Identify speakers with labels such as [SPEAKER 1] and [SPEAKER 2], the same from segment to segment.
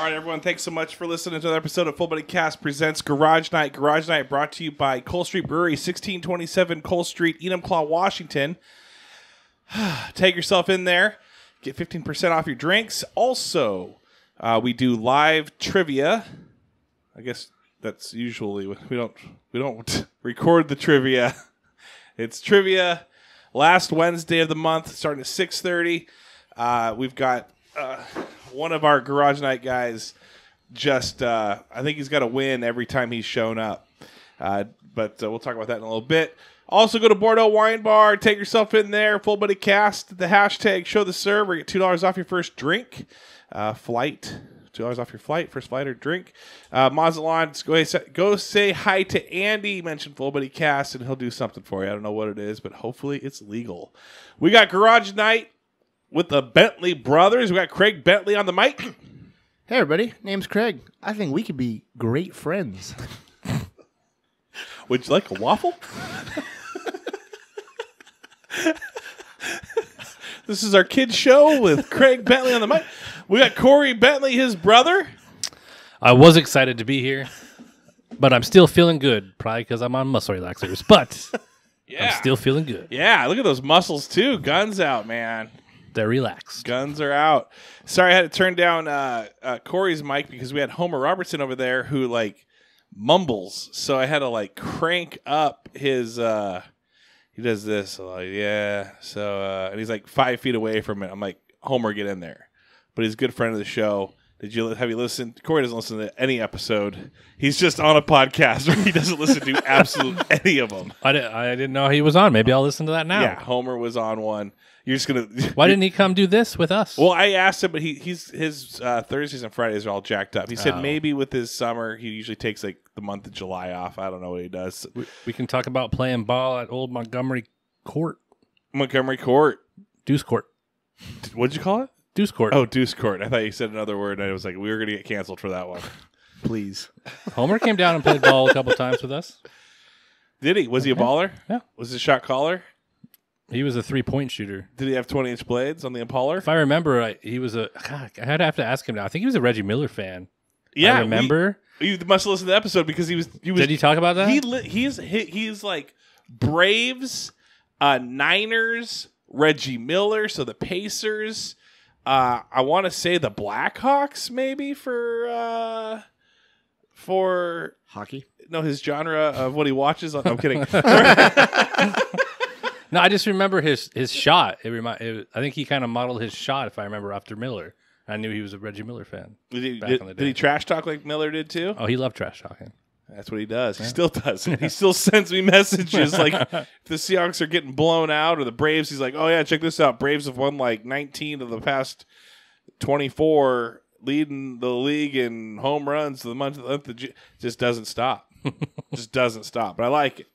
[SPEAKER 1] All right, everyone. Thanks so much for listening to another episode of Full Buddy Cast presents Garage Night. Garage Night brought to you by Cole Street Brewery, 1627 Cole Street, Enumclaw, Washington. Take yourself in there, get 15% off your drinks. Also, uh, we do live trivia. I guess that's usually we don't we don't record the trivia. It's trivia last Wednesday of the month, starting at 6:30. Uh, we've got uh, one of our garage night guys. Just, uh, I think he's got to win every time he's shown up. Uh, but uh, we'll talk about that in a little bit. Also, go to Bordeaux Wine Bar. Take yourself in there. Full Buddy Cast. The hashtag Show the Server. Get two dollars off your first drink. Uh, flight. Two dollars off your flight, first flight or drink. Uh, Mazatlan, go, say- go say hi to Andy. Mention Full Buddy Cast, and he'll do something for you. I don't know what it is, but hopefully it's legal. We got Garage Night with the Bentley brothers. We got Craig Bentley on the mic.
[SPEAKER 2] Hey, everybody. Name's Craig. I think we could be great friends.
[SPEAKER 1] Would you like a waffle? this is our kids show with Craig Bentley on the mic. We got Corey Bentley, his brother.
[SPEAKER 3] I was excited to be here, but I'm still feeling good. Probably because I'm on muscle relaxers, but
[SPEAKER 1] Yeah.
[SPEAKER 3] I'm still feeling good.
[SPEAKER 1] yeah, look at those muscles too. Guns out, man.
[SPEAKER 3] They're relaxed.
[SPEAKER 1] Guns are out. Sorry, I had to turn down uh, uh, Corey's mic because we had Homer Robertson over there who like mumbles. So I had to like crank up his. Uh, he does this. Like, yeah. So uh, and he's like five feet away from it. I'm like, Homer, get in there. But he's a good friend of the show. Did you have you listened? Corey doesn't listen to any episode. He's just on a podcast where he doesn't listen to absolutely any of them.
[SPEAKER 3] I, di- I didn't know he was on. Maybe I'll listen to that now.
[SPEAKER 1] Yeah, Homer was on one. You're just gonna.
[SPEAKER 3] Why didn't he come do this with us?
[SPEAKER 1] Well, I asked him, but he he's his uh, Thursdays and Fridays are all jacked up. He said
[SPEAKER 3] Oh.
[SPEAKER 1] maybe with his summer, he usually takes like the month of July off. I don't know what he does.
[SPEAKER 3] we, we can talk about playing ball at Old Montgomery Court,
[SPEAKER 1] Montgomery Court.
[SPEAKER 3] Deuce Court,
[SPEAKER 1] What'd you call it?
[SPEAKER 3] Deuce Court.
[SPEAKER 1] Oh, Deuce Court. I thought you said another word, and I was like, we were gonna get canceled for that one.
[SPEAKER 2] Please.
[SPEAKER 3] Homer came down and played ball a couple times with us.
[SPEAKER 1] Did he? Was he a baller?
[SPEAKER 3] Yeah.
[SPEAKER 1] Was he a shot caller?
[SPEAKER 3] He was a three point shooter.
[SPEAKER 1] Did he have 20 inch blades on the Impala?
[SPEAKER 3] If I remember right, he was a. God, I had to have to ask him now. I think he was a Reggie Miller fan.
[SPEAKER 1] Yeah,
[SPEAKER 3] I remember.
[SPEAKER 1] we- you must have listened to the episode because he was he was
[SPEAKER 3] Did he talk about that?
[SPEAKER 1] he li- he's he, he's like Braves, uh, Niners, Reggie Miller, so the Pacers. Uh, I want to say the Blackhawks, maybe for uh, for
[SPEAKER 2] Hockey.
[SPEAKER 1] no his genre of what he watches. I'm kidding.
[SPEAKER 3] No, I just remember his his shot. It remind. It, I think he kind of modeled his shot, if I remember, after Miller. I knew he was a Reggie Miller fan.
[SPEAKER 1] did, he,
[SPEAKER 3] Back
[SPEAKER 1] did,
[SPEAKER 3] in the
[SPEAKER 1] did he trash talk like Miller did too?
[SPEAKER 3] Oh, he loved trash talking.
[SPEAKER 1] That's what he does. He still does. He still sends me messages like the Seahawks are getting blown out or the Braves. He's like, "Oh yeah, check this out. Braves have won like 19 of the past 24, leading the league in home runs. The month of the Ju-" just doesn't stop. just doesn't stop. But I like it.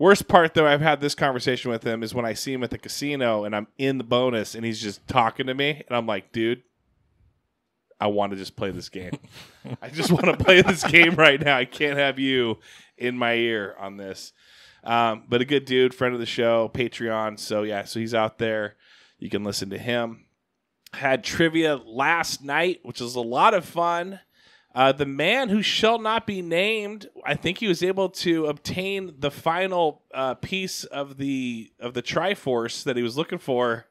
[SPEAKER 1] Worst part though, I've had this conversation with him is when I see him at the casino and I'm in the bonus and he's just talking to me and I'm like, dude. I want to just play this game. I just want to play this game right now. I can't have you in my ear on this. Um, but a good dude, friend of the show, Patreon. So yeah, so he's out there. You can listen to him. Had trivia last night, which was a lot of fun. Uh, the man who shall not be named, I think he was able to obtain the final uh, piece of the of the Triforce that he was looking for.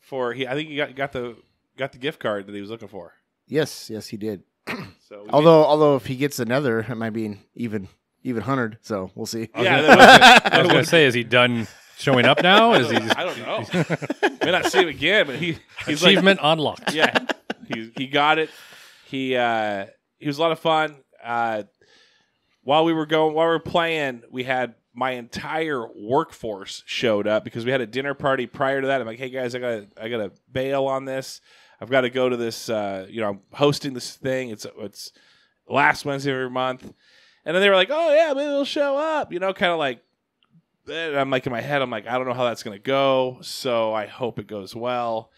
[SPEAKER 1] For he, I think he got got the got the gift card that he was looking for.
[SPEAKER 2] Yes, yes, he did.
[SPEAKER 1] So we
[SPEAKER 2] Although, although if he gets another, it might be even even hundred. So we'll see.
[SPEAKER 1] made- yeah, that
[SPEAKER 3] I was going to say, is he done showing up now? Is he
[SPEAKER 1] I don't know. May not see him again, but he he's like,
[SPEAKER 3] achievement unlocked?
[SPEAKER 1] yeah, he he got it. He uh, he was a lot of fun. Uh, while we were going, while we were playing, we had my entire workforce showed up because we had a dinner party prior to that. I'm like, hey guys, I gotta I gotta bail on this. I've got to go to this. Uh, you know, I'm hosting this thing. It's it's last Wednesday of every month, and then they were like, oh yeah, maybe they'll show up. You know, kind of like. And I'm like in my head, I'm like, I don't know how that's gonna go, so I hope it goes well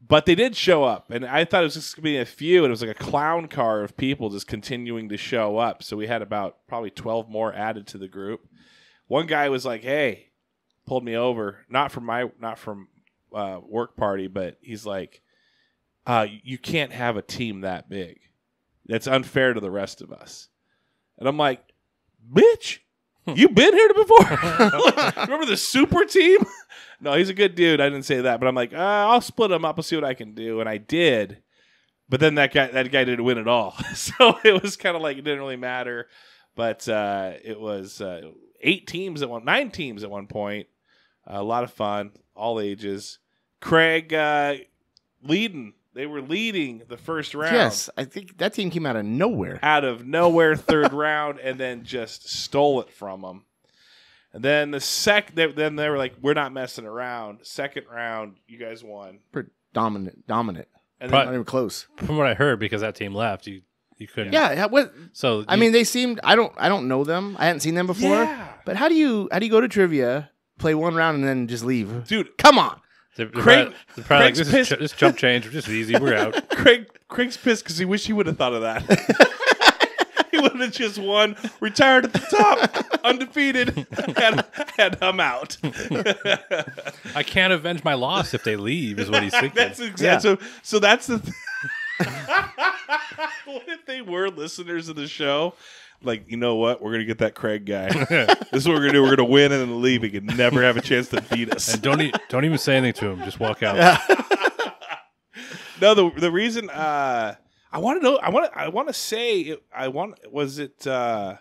[SPEAKER 1] but they did show up and i thought it was just going to be a few and it was like a clown car of people just continuing to show up. So we had about probably 12 more added to the group. One guy was like hey pulled me over not from my not from uh, work party but he's like uh, you can't have a team that big. That's unfair to the rest of us. And I'm like, bitch, you been here before? Remember the super team? no, he's a good dude. I didn't say that, but I'm like, uh, I'll split him up. I'll see what I can do, and I did. But then that guy, that guy didn't win at all. so it was kind of like it didn't really matter. But uh, it was uh, eight teams at one, nine teams at one point. a lot of fun, all ages. Craig uh, leading. They were leading the first round
[SPEAKER 2] Yes, I think that team came out of nowhere.
[SPEAKER 1] out of nowhere, third round, and then just stole it from them. And then the sec, they, then they were like, "We're not messing around." Second round, you guys won.
[SPEAKER 2] Pretty dominant, dominant.
[SPEAKER 1] And
[SPEAKER 3] Pro-
[SPEAKER 1] then,
[SPEAKER 2] Not even close.
[SPEAKER 3] From what I heard, because that team left, you you couldn't.
[SPEAKER 2] Yeah, yeah, what?
[SPEAKER 3] So
[SPEAKER 2] I
[SPEAKER 3] you-
[SPEAKER 2] mean, they seemed. I don't. I don't know them. I hadn't seen them before.
[SPEAKER 1] Yeah.
[SPEAKER 2] But how do you? How do you go to trivia, play one round, and then just leave?
[SPEAKER 1] dude,
[SPEAKER 2] Come on.
[SPEAKER 3] They're, they're
[SPEAKER 1] Craig-
[SPEAKER 3] probably, they're probably like, this, is
[SPEAKER 1] pissed.
[SPEAKER 3] ju- this jump change, we're just easy. We're out.
[SPEAKER 1] Craig, Craig's pissed because he wished he would have thought of that. he would have just won, retired at the top, undefeated, and, and I'm out.
[SPEAKER 3] I can't avenge my loss if they leave, is what he's thinking.
[SPEAKER 1] That's exactly so. So that's the. Th- what if they were listeners of the show? Like, you know what? We're gonna get that Craig guy. this is what we're gonna do. We're gonna win and then leave. He can never have a chance to beat us.
[SPEAKER 3] and don't e- don't even say anything to him. Just walk out.
[SPEAKER 1] No, the the reason uh, I want to know, I want I want to say, it, I want was it uh,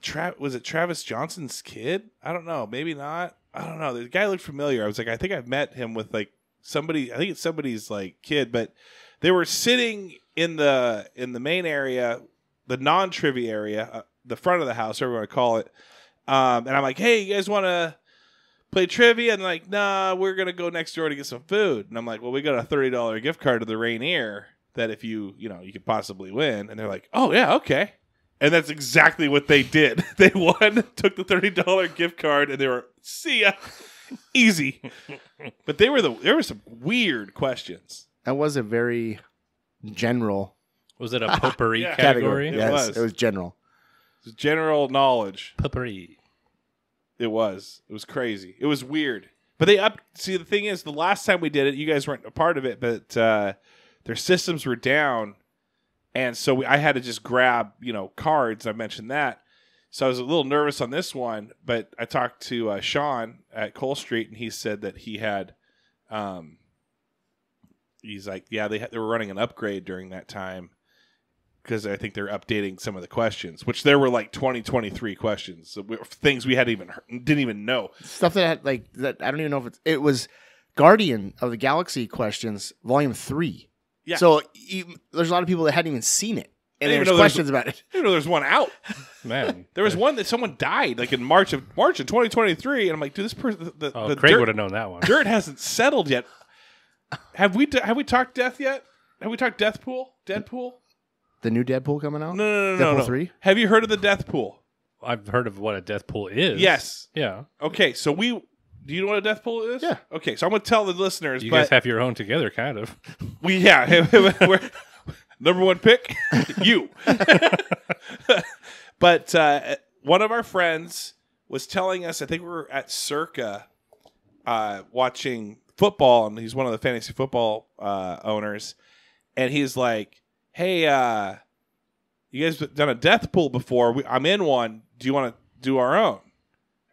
[SPEAKER 1] Tra- was it Travis Johnson's kid? I don't know, maybe not. I don't know. The guy looked familiar. I was like, I think I've met him with like somebody. I think it's somebody's like kid, but they were sitting in the in the main area, the non trivia area, uh, the front of the house, whatever you want to call it. Um, and I'm like, hey, you guys want to play trivia? And like, nah, we're gonna go next door to get some food. And I'm like, well, we got a thirty dollar gift card to the Rainier that if you you know you could possibly win. And they're like, oh yeah, okay. And that's exactly what they did. They won, took the thirty dollar gift card, and they were see ya, easy. But they were the there were some weird questions.
[SPEAKER 2] That was a very general
[SPEAKER 3] Was it a potpourri
[SPEAKER 1] Yeah.
[SPEAKER 3] category?
[SPEAKER 1] It
[SPEAKER 2] yes,
[SPEAKER 1] was.
[SPEAKER 2] it was general.
[SPEAKER 1] It was general knowledge.
[SPEAKER 3] Potpourri.
[SPEAKER 1] It was. It was crazy. It was weird. But they up. See, the thing is, the last time we did it, you guys weren't a part of it, but uh, their systems were down, and so we, I had to just grab, you know, cards. I mentioned that, so I was a little nervous on this one. But I talked to uh, Sean at Cole Street, and he said that he had, um, he's like, yeah, they had, they were running an upgrade during that time. Because I think they're updating some of the questions, which there were like 2023 questions, so we, things we hadn't even heard, didn't even know.
[SPEAKER 2] Stuff that had, like that. I don't even know if it's. It was Guardian of the Galaxy questions, Volume Three.
[SPEAKER 1] Yeah.
[SPEAKER 2] So you, there's a lot of people that hadn't even seen it, and
[SPEAKER 1] didn't even
[SPEAKER 2] there was
[SPEAKER 1] there's-
[SPEAKER 2] questions about it.
[SPEAKER 1] I didn't know there's one out.
[SPEAKER 3] Man.
[SPEAKER 1] There was one that someone died like in March of March of 2023, and I'm like, dude, this person, the, the,
[SPEAKER 3] Oh,
[SPEAKER 1] the
[SPEAKER 3] Craig would have known that one.
[SPEAKER 1] dirt hasn't settled yet. Have we d- have we talked death yet? Have we talked death pool? Deadpool?
[SPEAKER 2] The new Deadpool coming out.
[SPEAKER 1] No, no, no, no,
[SPEAKER 2] Deadpool
[SPEAKER 1] no.
[SPEAKER 2] 3?
[SPEAKER 1] Have you heard of the death pool?
[SPEAKER 3] I've heard of what a death pool is.
[SPEAKER 1] Yes.
[SPEAKER 3] Yeah.
[SPEAKER 1] Okay, so we do you know what a death pool is?
[SPEAKER 2] Yeah.
[SPEAKER 1] Okay, so I'm gonna tell the listeners,
[SPEAKER 3] You
[SPEAKER 1] but
[SPEAKER 3] guys have your own together, kind of.
[SPEAKER 1] we yeah, we're, number one pick, you. but uh, one of our friends was telling us, I think we were at Circa uh, watching football, and he's one of the fantasy football uh, owners, and he's like, "Hey, uh, you guys done a death pool before? We, I'm in one. Do you want to do our own?"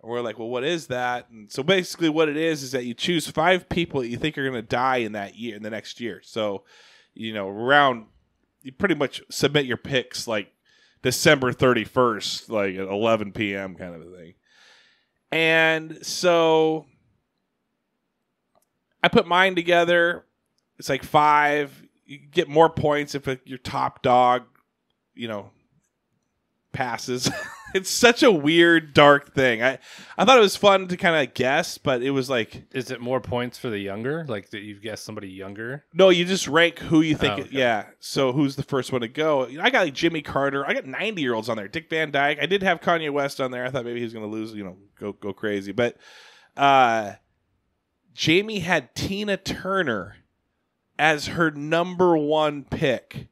[SPEAKER 1] And we're like, "Well, what is that?" And so basically, what it is is that you choose five people that you think are going to die in that year, in the next year. So, you know, around you pretty much submit your picks like December 31st, like at 11 p.m. kind of a thing. And so I put mine together. It's like five. You get more points if your top dog, you know, passes. it's such a weird, dark thing. I, I thought it was fun to kind of guess, but it was like,
[SPEAKER 3] Is it more points for the younger? Like that you've guessed somebody younger?
[SPEAKER 1] no, you just rank who you think.
[SPEAKER 3] Oh, okay.
[SPEAKER 1] Yeah. So who's the first one to go? I got like Jimmy Carter. I got 90 year olds on there. Dick Van Dyke. I did have Kanye West on there. I thought maybe he was going to lose, you know, go go crazy. But uh, Jamie had Tina Turner as her number one pick.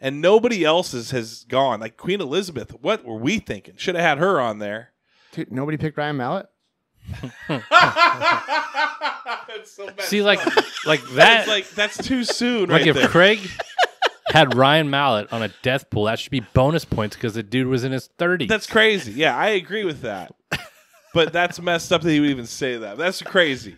[SPEAKER 1] And nobody else's has gone. Like Queen Elizabeth, what were we thinking? Should have had her on there.
[SPEAKER 2] Dude, nobody picked Ryan Mallett.
[SPEAKER 1] That's so bad.
[SPEAKER 3] See, like like
[SPEAKER 1] That's
[SPEAKER 3] that.
[SPEAKER 1] like that's too soon,
[SPEAKER 3] like
[SPEAKER 1] right
[SPEAKER 3] if
[SPEAKER 1] there.
[SPEAKER 3] Craig, had Ryan Mallett on a death pool, that should be bonus points because the dude was in his 30s.
[SPEAKER 1] That's crazy. Yeah, I agree with that. But that's messed up that he would even say that. That's crazy.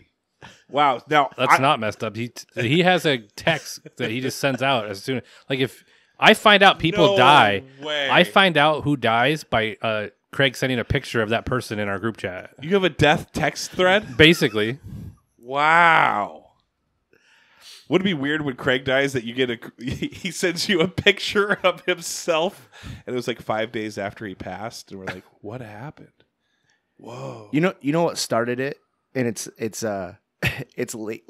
[SPEAKER 1] Wow. Now
[SPEAKER 3] That's
[SPEAKER 1] I-
[SPEAKER 3] not messed up. He he has a text that he just sends out as soon like if I find out people
[SPEAKER 1] No
[SPEAKER 3] die,
[SPEAKER 1] way.
[SPEAKER 3] I find out who dies by uh, Craig sending a picture of that person in our group chat.
[SPEAKER 1] you have a death text thread.
[SPEAKER 3] Basically,
[SPEAKER 1] Wow. Would it be weird when Craig dies that you get a he sends you a picture of himself and it was like five days after he passed and we're like, what happened? Whoa.
[SPEAKER 2] You know, you know what started it, and it's it's uh, it's late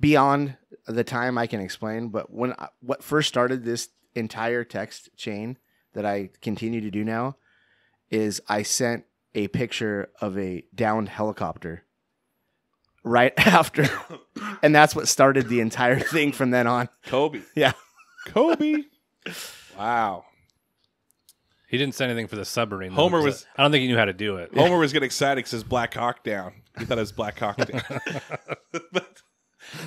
[SPEAKER 2] beyond the time I can explain. But when I, what first started this entire text chain that I continue to do now is I sent a picture of a downed helicopter right after, and that's what started the entire thing from then on.
[SPEAKER 1] Kobe.
[SPEAKER 2] Yeah.
[SPEAKER 1] Kobe. wow.
[SPEAKER 3] He didn't send anything for the submarine. though,
[SPEAKER 1] Homer
[SPEAKER 3] 'cause
[SPEAKER 1] was-
[SPEAKER 3] I don't think he knew how to do it.
[SPEAKER 1] Homer was getting excited because his Black Hawk down. He thought it was Black Hawk down. but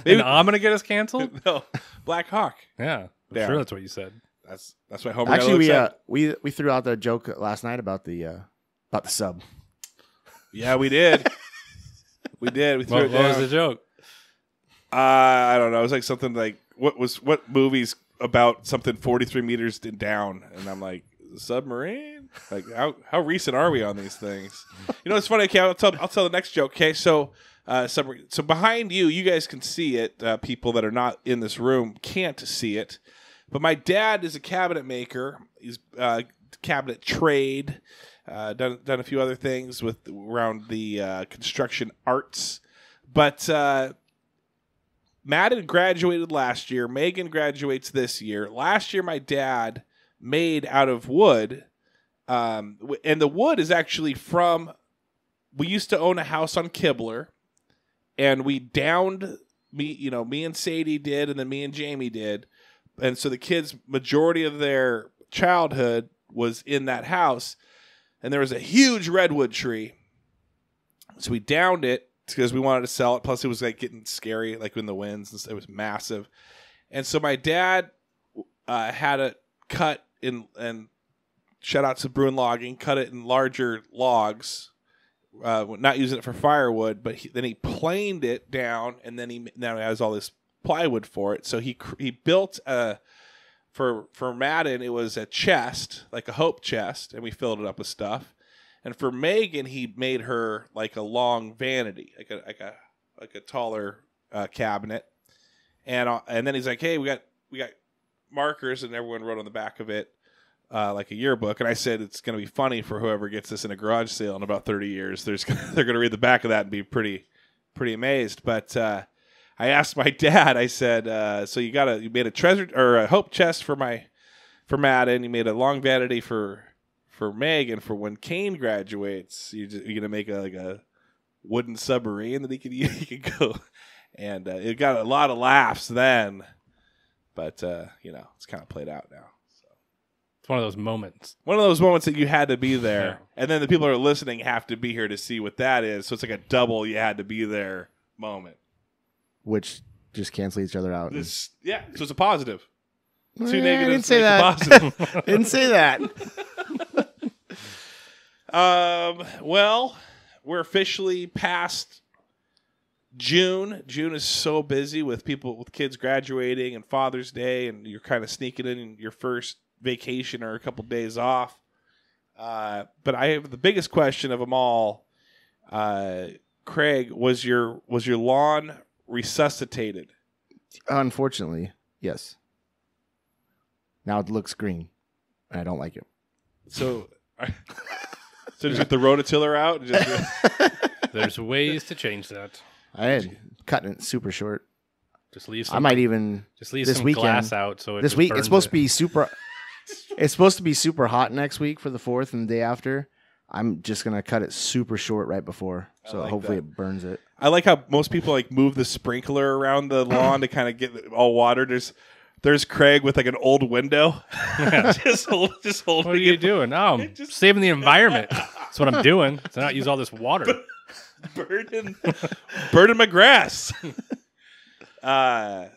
[SPEAKER 3] And I'm gonna get us canceled.
[SPEAKER 1] no, Black Hawk.
[SPEAKER 3] Yeah, I'm
[SPEAKER 1] Yeah.
[SPEAKER 3] sure that's what you said.
[SPEAKER 1] That's that's why Homer.
[SPEAKER 2] Actually,
[SPEAKER 1] all
[SPEAKER 2] we uh,
[SPEAKER 1] excited.
[SPEAKER 2] we we threw out the joke last night about the uh, about the sub.
[SPEAKER 1] yeah, we did. we did. We threw
[SPEAKER 3] What,
[SPEAKER 1] it
[SPEAKER 3] what was
[SPEAKER 1] down.
[SPEAKER 3] the joke?
[SPEAKER 1] Uh, I don't know. It was like something like what was what movies about something forty three meters d- down, and I'm like submarine. Like how how recent are we on these things? You know, it's funny. Okay, I'll tell I'll tell the next joke. Okay, so uh, submarine. So behind you, you guys can see it. Uh, people that are not in this room can't see it. But my dad is a cabinet maker. He's uh, cabinet trade. Uh, done done a few other things with around the uh, construction arts, but. Uh, Madden graduated last year. Megan graduates this year. Last year, my dad made out of wood, um, and the wood is actually from. We used to own a house on Kibler, and we downed me. You know, me and Sadie did, and then me and Jamie did, and so the kids' majority of their childhood was in that house, and there was a huge redwood tree. So we downed it because we wanted to sell it. Plus, it was like getting scary, like in the winds. It was massive, and so my dad uh, had it cut in and shout out to Bruin Logging, cut it in larger logs. Uh, not using it for firewood, but he, then he planed it down, and then he now he has all this plywood for it. So he he built a for for Madden. It was a chest, like a hope chest, and we filled it up with stuff. And for Megan, he made her like a long vanity, like a like a like a taller uh, cabinet. And uh, and then he's like, "Hey, we got we got markers," and everyone wrote on the back of it uh, like a yearbook. And I said it's going to be funny for whoever gets this in a garage sale in about thirty years. There's they're going to read the back of that and be pretty pretty amazed. But uh, I asked my dad. I said, uh, "So you got a you made a treasure or a hope chest for my for Madden. You made a long vanity for." For Megan, for when Kane graduates, you just, you're gonna make a, like a wooden submarine that he could he could go, and uh, it got a lot of laughs then, but uh, you know it's kind of played out now.
[SPEAKER 3] It's one of those moments.
[SPEAKER 1] One of those moments that you had to be there,
[SPEAKER 3] Yeah.
[SPEAKER 1] and then the people who are listening have to be here to see what that is. So it's like a double you had to be there moment.
[SPEAKER 2] which just cancel each other out.
[SPEAKER 1] This, yeah, so it's a positive. Two
[SPEAKER 2] I
[SPEAKER 1] negatives
[SPEAKER 2] didn't say
[SPEAKER 1] make a
[SPEAKER 2] that.
[SPEAKER 1] positive.
[SPEAKER 2] didn't say that.
[SPEAKER 1] Um, well, we're officially past June. June is so busy with people with kids graduating and Father's Day, and you're kind of sneaking in your first vacation or a couple days off. Uh, but I have the biggest question of them all. Uh, Craig, was your was your lawn resuscitated?
[SPEAKER 2] Unfortunately, yes. Now it looks green, and I don't like it.
[SPEAKER 1] So, so just get the rototiller out. And just,
[SPEAKER 3] There's ways to change that.
[SPEAKER 2] I had cutting it super short.
[SPEAKER 3] Just leave
[SPEAKER 2] I might even
[SPEAKER 3] just leave
[SPEAKER 2] this
[SPEAKER 3] some
[SPEAKER 2] weekend-
[SPEAKER 3] glass out so it
[SPEAKER 2] this
[SPEAKER 3] just
[SPEAKER 2] week.
[SPEAKER 3] burns
[SPEAKER 2] It's supposed
[SPEAKER 3] it.
[SPEAKER 2] to be super. It's supposed to be super hot next week for the fourth and the day after. I'm just gonna cut it super short right before, so
[SPEAKER 1] like
[SPEAKER 2] hopefully
[SPEAKER 1] that.
[SPEAKER 2] it burns it.
[SPEAKER 1] I like how most people like move the sprinkler around the lawn to kind of get all watered. There's there's Craig with like an old window, just hold, just holding
[SPEAKER 3] What are you
[SPEAKER 1] it,
[SPEAKER 3] doing? No, I'm
[SPEAKER 1] just-
[SPEAKER 3] saving the environment. That's what I'm doing. To not use all this water.
[SPEAKER 1] burning, burning my grass. uh,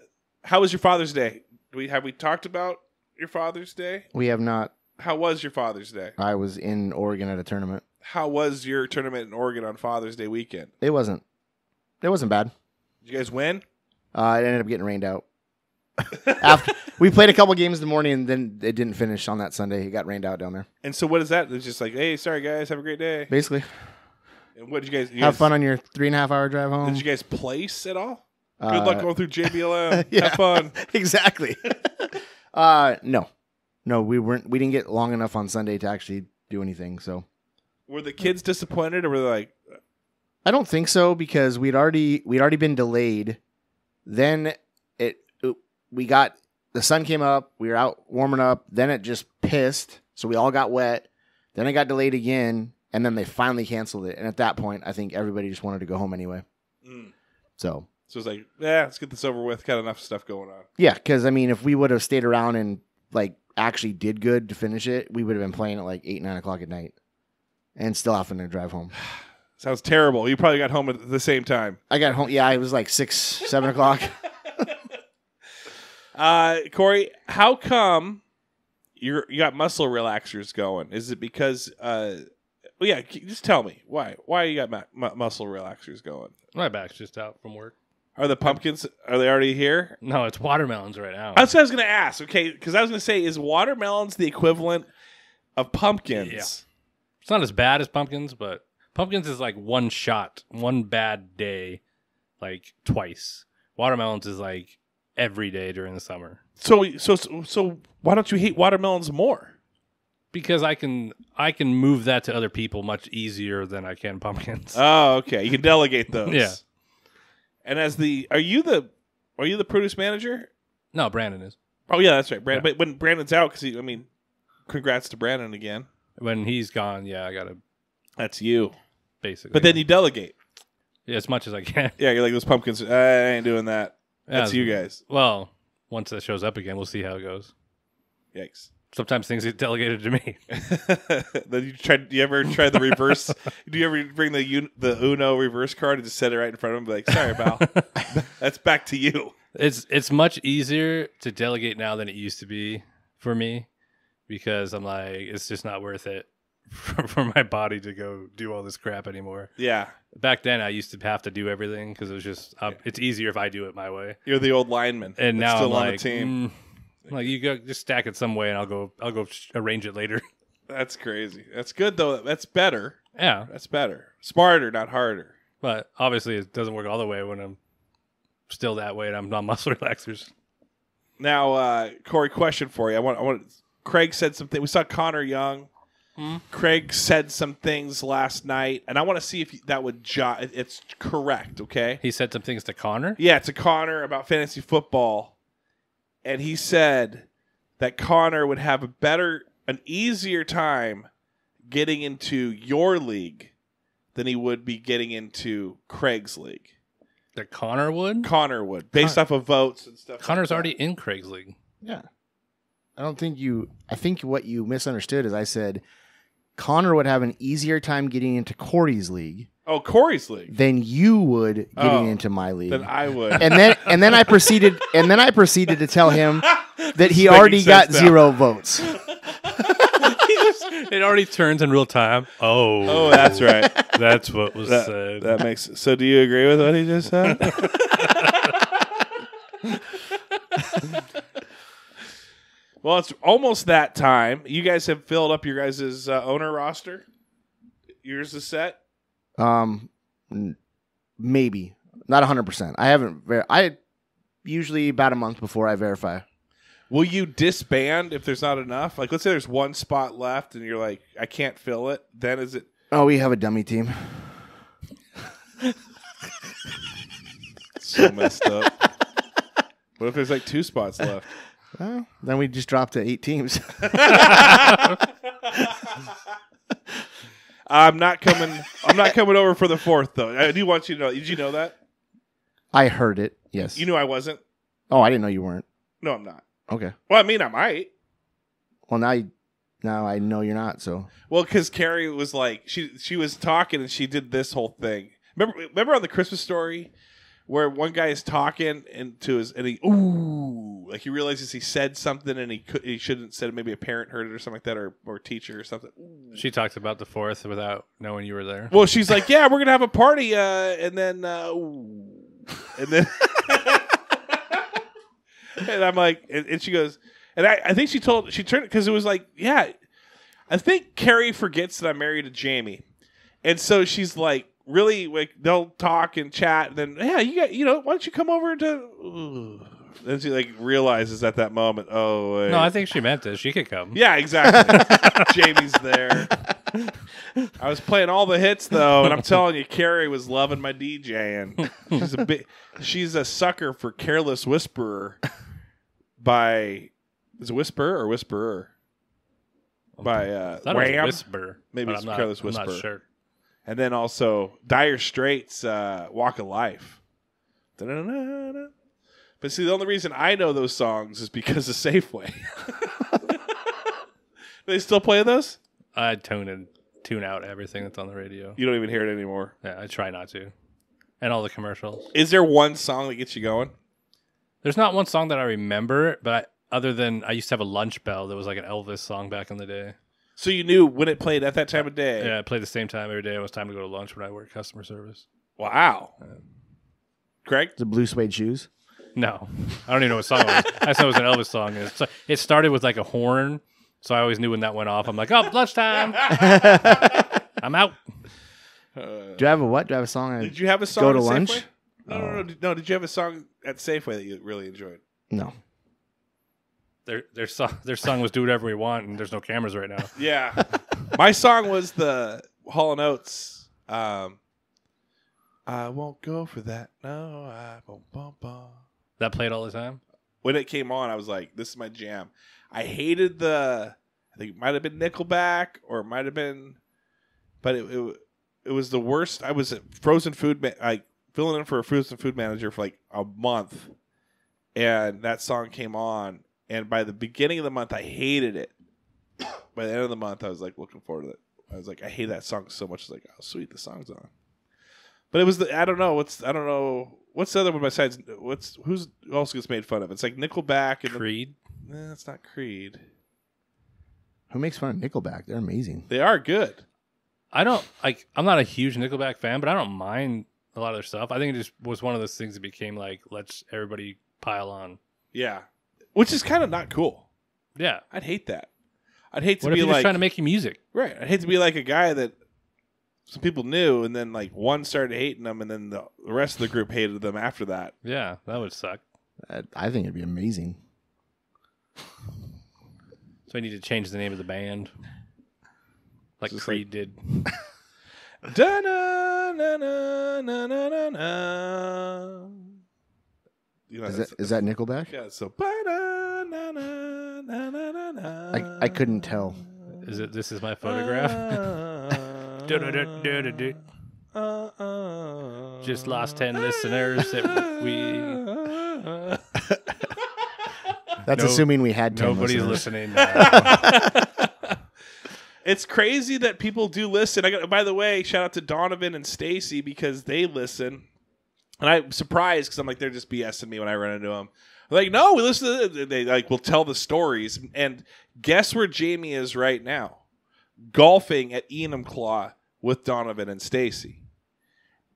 [SPEAKER 1] how was your Father's Day? Do we have we talked about your Father's Day?
[SPEAKER 2] We have not.
[SPEAKER 1] How was your Father's Day?
[SPEAKER 2] I was in Oregon at a tournament.
[SPEAKER 1] How was your tournament in Oregon on Father's Day weekend?
[SPEAKER 2] It wasn't. It wasn't bad.
[SPEAKER 1] Did you guys win?
[SPEAKER 2] Uh, it ended up getting rained out. After we played a couple games in the morning, and then it didn't finish on that Sunday. It got rained out down there.
[SPEAKER 1] And so what is that? It's just like, hey, sorry guys, have a great day.
[SPEAKER 2] Basically,
[SPEAKER 1] And what did you guys you
[SPEAKER 2] have
[SPEAKER 1] guys-
[SPEAKER 2] fun on your three and a half hour drive home.
[SPEAKER 1] Did you guys place at all? Good
[SPEAKER 2] Uh,
[SPEAKER 1] luck going through JBLM.
[SPEAKER 2] yeah.
[SPEAKER 1] Have fun.
[SPEAKER 2] exactly. uh, no, no, we weren't. We didn't get long enough on Sunday to actually do anything. So
[SPEAKER 1] Were the kids disappointed or were they like,
[SPEAKER 2] I don't think so because we'd already we'd already been delayed. Then it, it we got the sun came up. We were out warming up. Then it just pissed, so we all got wet. Then it got delayed again, and then they finally canceled it. And at that point, I think everybody just wanted to go home anyway.
[SPEAKER 1] mm.
[SPEAKER 2] So
[SPEAKER 1] so it's like, yeah, let's get this over with. Got enough stuff going on.
[SPEAKER 2] yeah, because I mean, if we would have stayed around and like actually did good to finish it, we would have been playing at like eight nine o'clock at night, and still having to drive home.
[SPEAKER 1] Sounds terrible. You probably got home at the same time.
[SPEAKER 2] I got home. Yeah, it was like six seven o'clock.
[SPEAKER 1] Uh, Corey, how come you're you got muscle relaxers going? Is it because uh, yeah, just tell me why. Why you got ma- mu- muscle relaxers going?
[SPEAKER 3] My back's just out from work.
[SPEAKER 1] Are the pumpkins? Are they already here?
[SPEAKER 3] No, it's watermelons right now.
[SPEAKER 1] That's what I was gonna ask. Okay, because I was gonna say, is watermelons the equivalent of pumpkins?
[SPEAKER 3] Yeah. It's not as bad as pumpkins, but pumpkins is like one shot, one bad day, like twice. Watermelons is like every day during the summer
[SPEAKER 1] So, so, so, so, why don't you hate watermelons more?
[SPEAKER 3] Because I can I can move that to other people much easier than I can pumpkins.
[SPEAKER 1] Oh, okay. You can delegate those.
[SPEAKER 3] Yeah.
[SPEAKER 1] And as the, are you the, are you the produce manager?
[SPEAKER 3] no, Brandon is
[SPEAKER 1] Oh yeah, that's right. Brandon. But when Brandon's out, because I mean, congrats to Brandon again.
[SPEAKER 3] when he's gone. Yeah, I gotta
[SPEAKER 1] That's you.
[SPEAKER 3] basically.
[SPEAKER 1] But then you delegate.
[SPEAKER 3] yeah, as much as I can.
[SPEAKER 1] Yeah, you're like those pumpkins. I ain't doing that. That's
[SPEAKER 3] Yeah,
[SPEAKER 1] you guys.
[SPEAKER 3] Well, once that shows up again, we'll see how it goes.
[SPEAKER 1] Yikes.
[SPEAKER 3] Sometimes things get delegated to me.
[SPEAKER 1] then you tried. Do you ever try the reverse? do you ever bring the Un- the Uno reverse card and just set it right in front of him? Like, sorry, pal, that's back to you.
[SPEAKER 3] It's it's much easier to delegate now than it used to be for me because I'm like it's just not worth it for, for my body to go do all this crap anymore.
[SPEAKER 1] Yeah,
[SPEAKER 3] Back then, I used to have to do everything because it was just uh, it's easier if I do it my way.
[SPEAKER 1] you're the old lineman,
[SPEAKER 3] And now
[SPEAKER 1] still
[SPEAKER 3] I'm
[SPEAKER 1] on
[SPEAKER 3] like,
[SPEAKER 1] the team.
[SPEAKER 3] mm, like you go just stack it some way, and I'll go I'll go arrange it later.
[SPEAKER 1] That's crazy. That's good though. That's better.
[SPEAKER 3] yeah,
[SPEAKER 1] That's better. Smarter, not harder.
[SPEAKER 3] but obviously it doesn't work all the way when I'm still that way and I'm on muscle relaxers.
[SPEAKER 1] Now, uh, Corey, question for you. I want. I want. Craig said something. We saw Connor Young.
[SPEAKER 3] Hmm?
[SPEAKER 1] Craig said some things last night, and I want to see if that would jive. It's correct, okay?
[SPEAKER 3] He said some things to Connor.
[SPEAKER 1] Yeah, to Connor about fantasy football, and he said that Connor would have a better, an easier time getting into your league than he would be getting into Craig's league.
[SPEAKER 3] That Connor would.
[SPEAKER 1] Connor would, based
[SPEAKER 3] Con-
[SPEAKER 1] off of votes and stuff.
[SPEAKER 3] Connor's
[SPEAKER 1] that.
[SPEAKER 3] already in Craig's league.
[SPEAKER 2] Yeah. I don't think you I think what you misunderstood is I said Connor would have an easier time getting into Corey's league
[SPEAKER 1] Oh, Corey's league.
[SPEAKER 2] than you would getting
[SPEAKER 1] Oh,
[SPEAKER 2] into my league.
[SPEAKER 1] Then I would.
[SPEAKER 2] and then and then I proceeded and then I proceeded to tell him that he already got
[SPEAKER 1] now.
[SPEAKER 2] zero votes.
[SPEAKER 3] it already turns in real time. Oh,
[SPEAKER 1] Oh, that's right.
[SPEAKER 3] that's what was
[SPEAKER 1] That,
[SPEAKER 3] said.
[SPEAKER 1] that makes. So, do you agree with what he just said? well, it's almost that time. You guys have filled up your guys' uh, owner roster. Yours is set.
[SPEAKER 2] Um maybe. Not a 100%. I haven't ver- I usually about a month before I verify.
[SPEAKER 1] Will you disband if there's not enough? Like, let's say there's one spot left, and you're like, I can't fill it. Then is it?
[SPEAKER 2] Oh, we have a dummy team.
[SPEAKER 1] So messed up. What if there's like two spots left?
[SPEAKER 2] Well, then we just drop to 8 teams.
[SPEAKER 1] I'm not coming. I'm not coming over for the fourth though. I do want you to know. Did you know that?
[SPEAKER 2] I heard it. Yes.
[SPEAKER 1] You knew I wasn't.
[SPEAKER 2] oh, I didn't know you weren't.
[SPEAKER 1] No, I'm not.
[SPEAKER 2] Okay.
[SPEAKER 1] Well, I mean, I might.
[SPEAKER 2] Well, now you, now I know you're not. So
[SPEAKER 1] Well, because Carrie was like, she she was talking and she did this whole thing. Remember, remember on the Christmas story where one guy is talking and to his and he ooh like he realizes he said something and he could he shouldn't have said it. Maybe a parent heard it or something like that, or or teacher or something.
[SPEAKER 3] She talks about the fourth without knowing you were there.
[SPEAKER 1] Well, she's like, yeah, we're gonna have a party, uh, and then, uh, ooh. and then, and I'm like, and, and she goes, and I, I think she told she turned because it was like, yeah, I think Carrie forgets that I'm married to Jamie, and so she's like, really, like they'll talk and chat, and then yeah, you got, you know, why don't you come over to? Ooh. Then she like realizes at that moment, oh, wait.
[SPEAKER 3] No, I think she meant it. She could come.
[SPEAKER 1] Yeah, exactly. Jamie's there. I was playing all the hits though, and I'm telling you, Carrie was loving my DJing. She's a bit. She's a sucker for "Careless Whisperer" by is it Whisperer or Whisperer by uh,
[SPEAKER 3] I thought it was
[SPEAKER 1] Wham,
[SPEAKER 3] Whisper.
[SPEAKER 1] Maybe it's Careless
[SPEAKER 3] I'm not
[SPEAKER 1] Whisper.
[SPEAKER 3] sure.
[SPEAKER 1] And then also Dire Straits' uh, "Walk of Life." Da-da-da-da. But see, the only reason I know those songs is because of Safeway. they still play those?
[SPEAKER 3] I tune and tune out everything that's on the radio.
[SPEAKER 1] You don't even hear it anymore.
[SPEAKER 3] Yeah, I try not to. And all the commercials.
[SPEAKER 1] Is there one song that gets you going?
[SPEAKER 3] There's not one song that I remember, but I, other than I used to have a lunch bell that was like an Elvis song back in the day.
[SPEAKER 1] So you knew when it played at that time of day.
[SPEAKER 3] Yeah, I played the same time every day. It was time to go to lunch when I worked customer service.
[SPEAKER 1] Wow. Craig?
[SPEAKER 2] The blue suede shoes.
[SPEAKER 3] No, I don't even know what song it was. I just know it was an Elvis song. It's, it started with like a horn, so I always knew when that went off. I'm like, oh, lunchtime. I'm out.
[SPEAKER 1] Uh,
[SPEAKER 2] Do I have a what? Do I have a song? I,
[SPEAKER 1] did you have a song
[SPEAKER 2] Go to
[SPEAKER 1] at
[SPEAKER 2] lunch?
[SPEAKER 1] Safeway? No, no, no, no. No, did you have a song at Safeway that you really enjoyed?
[SPEAKER 2] no.
[SPEAKER 3] Their their song their song was "Do Whatever We Want," and there's no cameras right now.
[SPEAKER 1] Yeah. My song was the Hall and Oates. Um, I won't go for that. No, I won't. Bum, bum.
[SPEAKER 3] That played all the time.
[SPEAKER 1] When it came on, I was like, "This is my jam." I hated the. I think it might have been Nickelback, or it might have been, but it, it it was the worst. I was at frozen food, ma- like filling in for a frozen food manager for like a month, and that song came on, and by the beginning of the month, I hated it. By the end of the month, I was like looking forward to it. I was like, I hate that song so much. It's like, oh, sweet, the song's on. But it was the I don't know what's I don't know what's the other one besides what's who's who else gets made fun of. It's like Nickelback and
[SPEAKER 3] Creed.
[SPEAKER 1] Nah, it's not Creed.
[SPEAKER 2] Who makes fun of Nickelback? They're amazing.
[SPEAKER 1] They are good.
[SPEAKER 3] I don't like. I'm not a huge Nickelback fan, but I don't mind a lot of their stuff. I think it just was one of those things that became like, let's everybody pile on.
[SPEAKER 1] Yeah, which is kind of not cool.
[SPEAKER 3] Yeah.
[SPEAKER 1] I'd hate that. I'd hate to
[SPEAKER 3] What
[SPEAKER 1] be
[SPEAKER 3] you're
[SPEAKER 1] like
[SPEAKER 3] trying to make you music?
[SPEAKER 1] right. I'd hate to be like a guy that some people knew, and then like one started hating them, and then the, the rest of the group hated them after that.
[SPEAKER 3] Yeah, that would suck.
[SPEAKER 2] I, I think it'd be amazing.
[SPEAKER 3] So I need to change the name of the band, like
[SPEAKER 1] Just
[SPEAKER 3] Creed did.
[SPEAKER 1] Da-na-na-na-na-na-na-na. You know,
[SPEAKER 2] Is
[SPEAKER 1] that's-
[SPEAKER 2] that Nickelback?
[SPEAKER 1] yeah, so ba-da-na-na-na-na-na.
[SPEAKER 2] I, I couldn't tell.
[SPEAKER 3] Is it? This is my photograph. Du-du-du-du-du-du. Uh-uh. Just lost 10 listeners that we-
[SPEAKER 2] That's
[SPEAKER 3] No-
[SPEAKER 2] assuming we had 10
[SPEAKER 3] Nobody's
[SPEAKER 2] listeners.
[SPEAKER 3] listening.
[SPEAKER 1] It's crazy that people do listen. I got by the way, shout out to Donovan and Stacy because they listen. And I'm surprised because I'm like they're just BSing me when I run into them. Like, no, we listen to it. They like will tell the stories. And guess where Jamie is right now? Golfing at Enumclaw with Donovan and Stacy.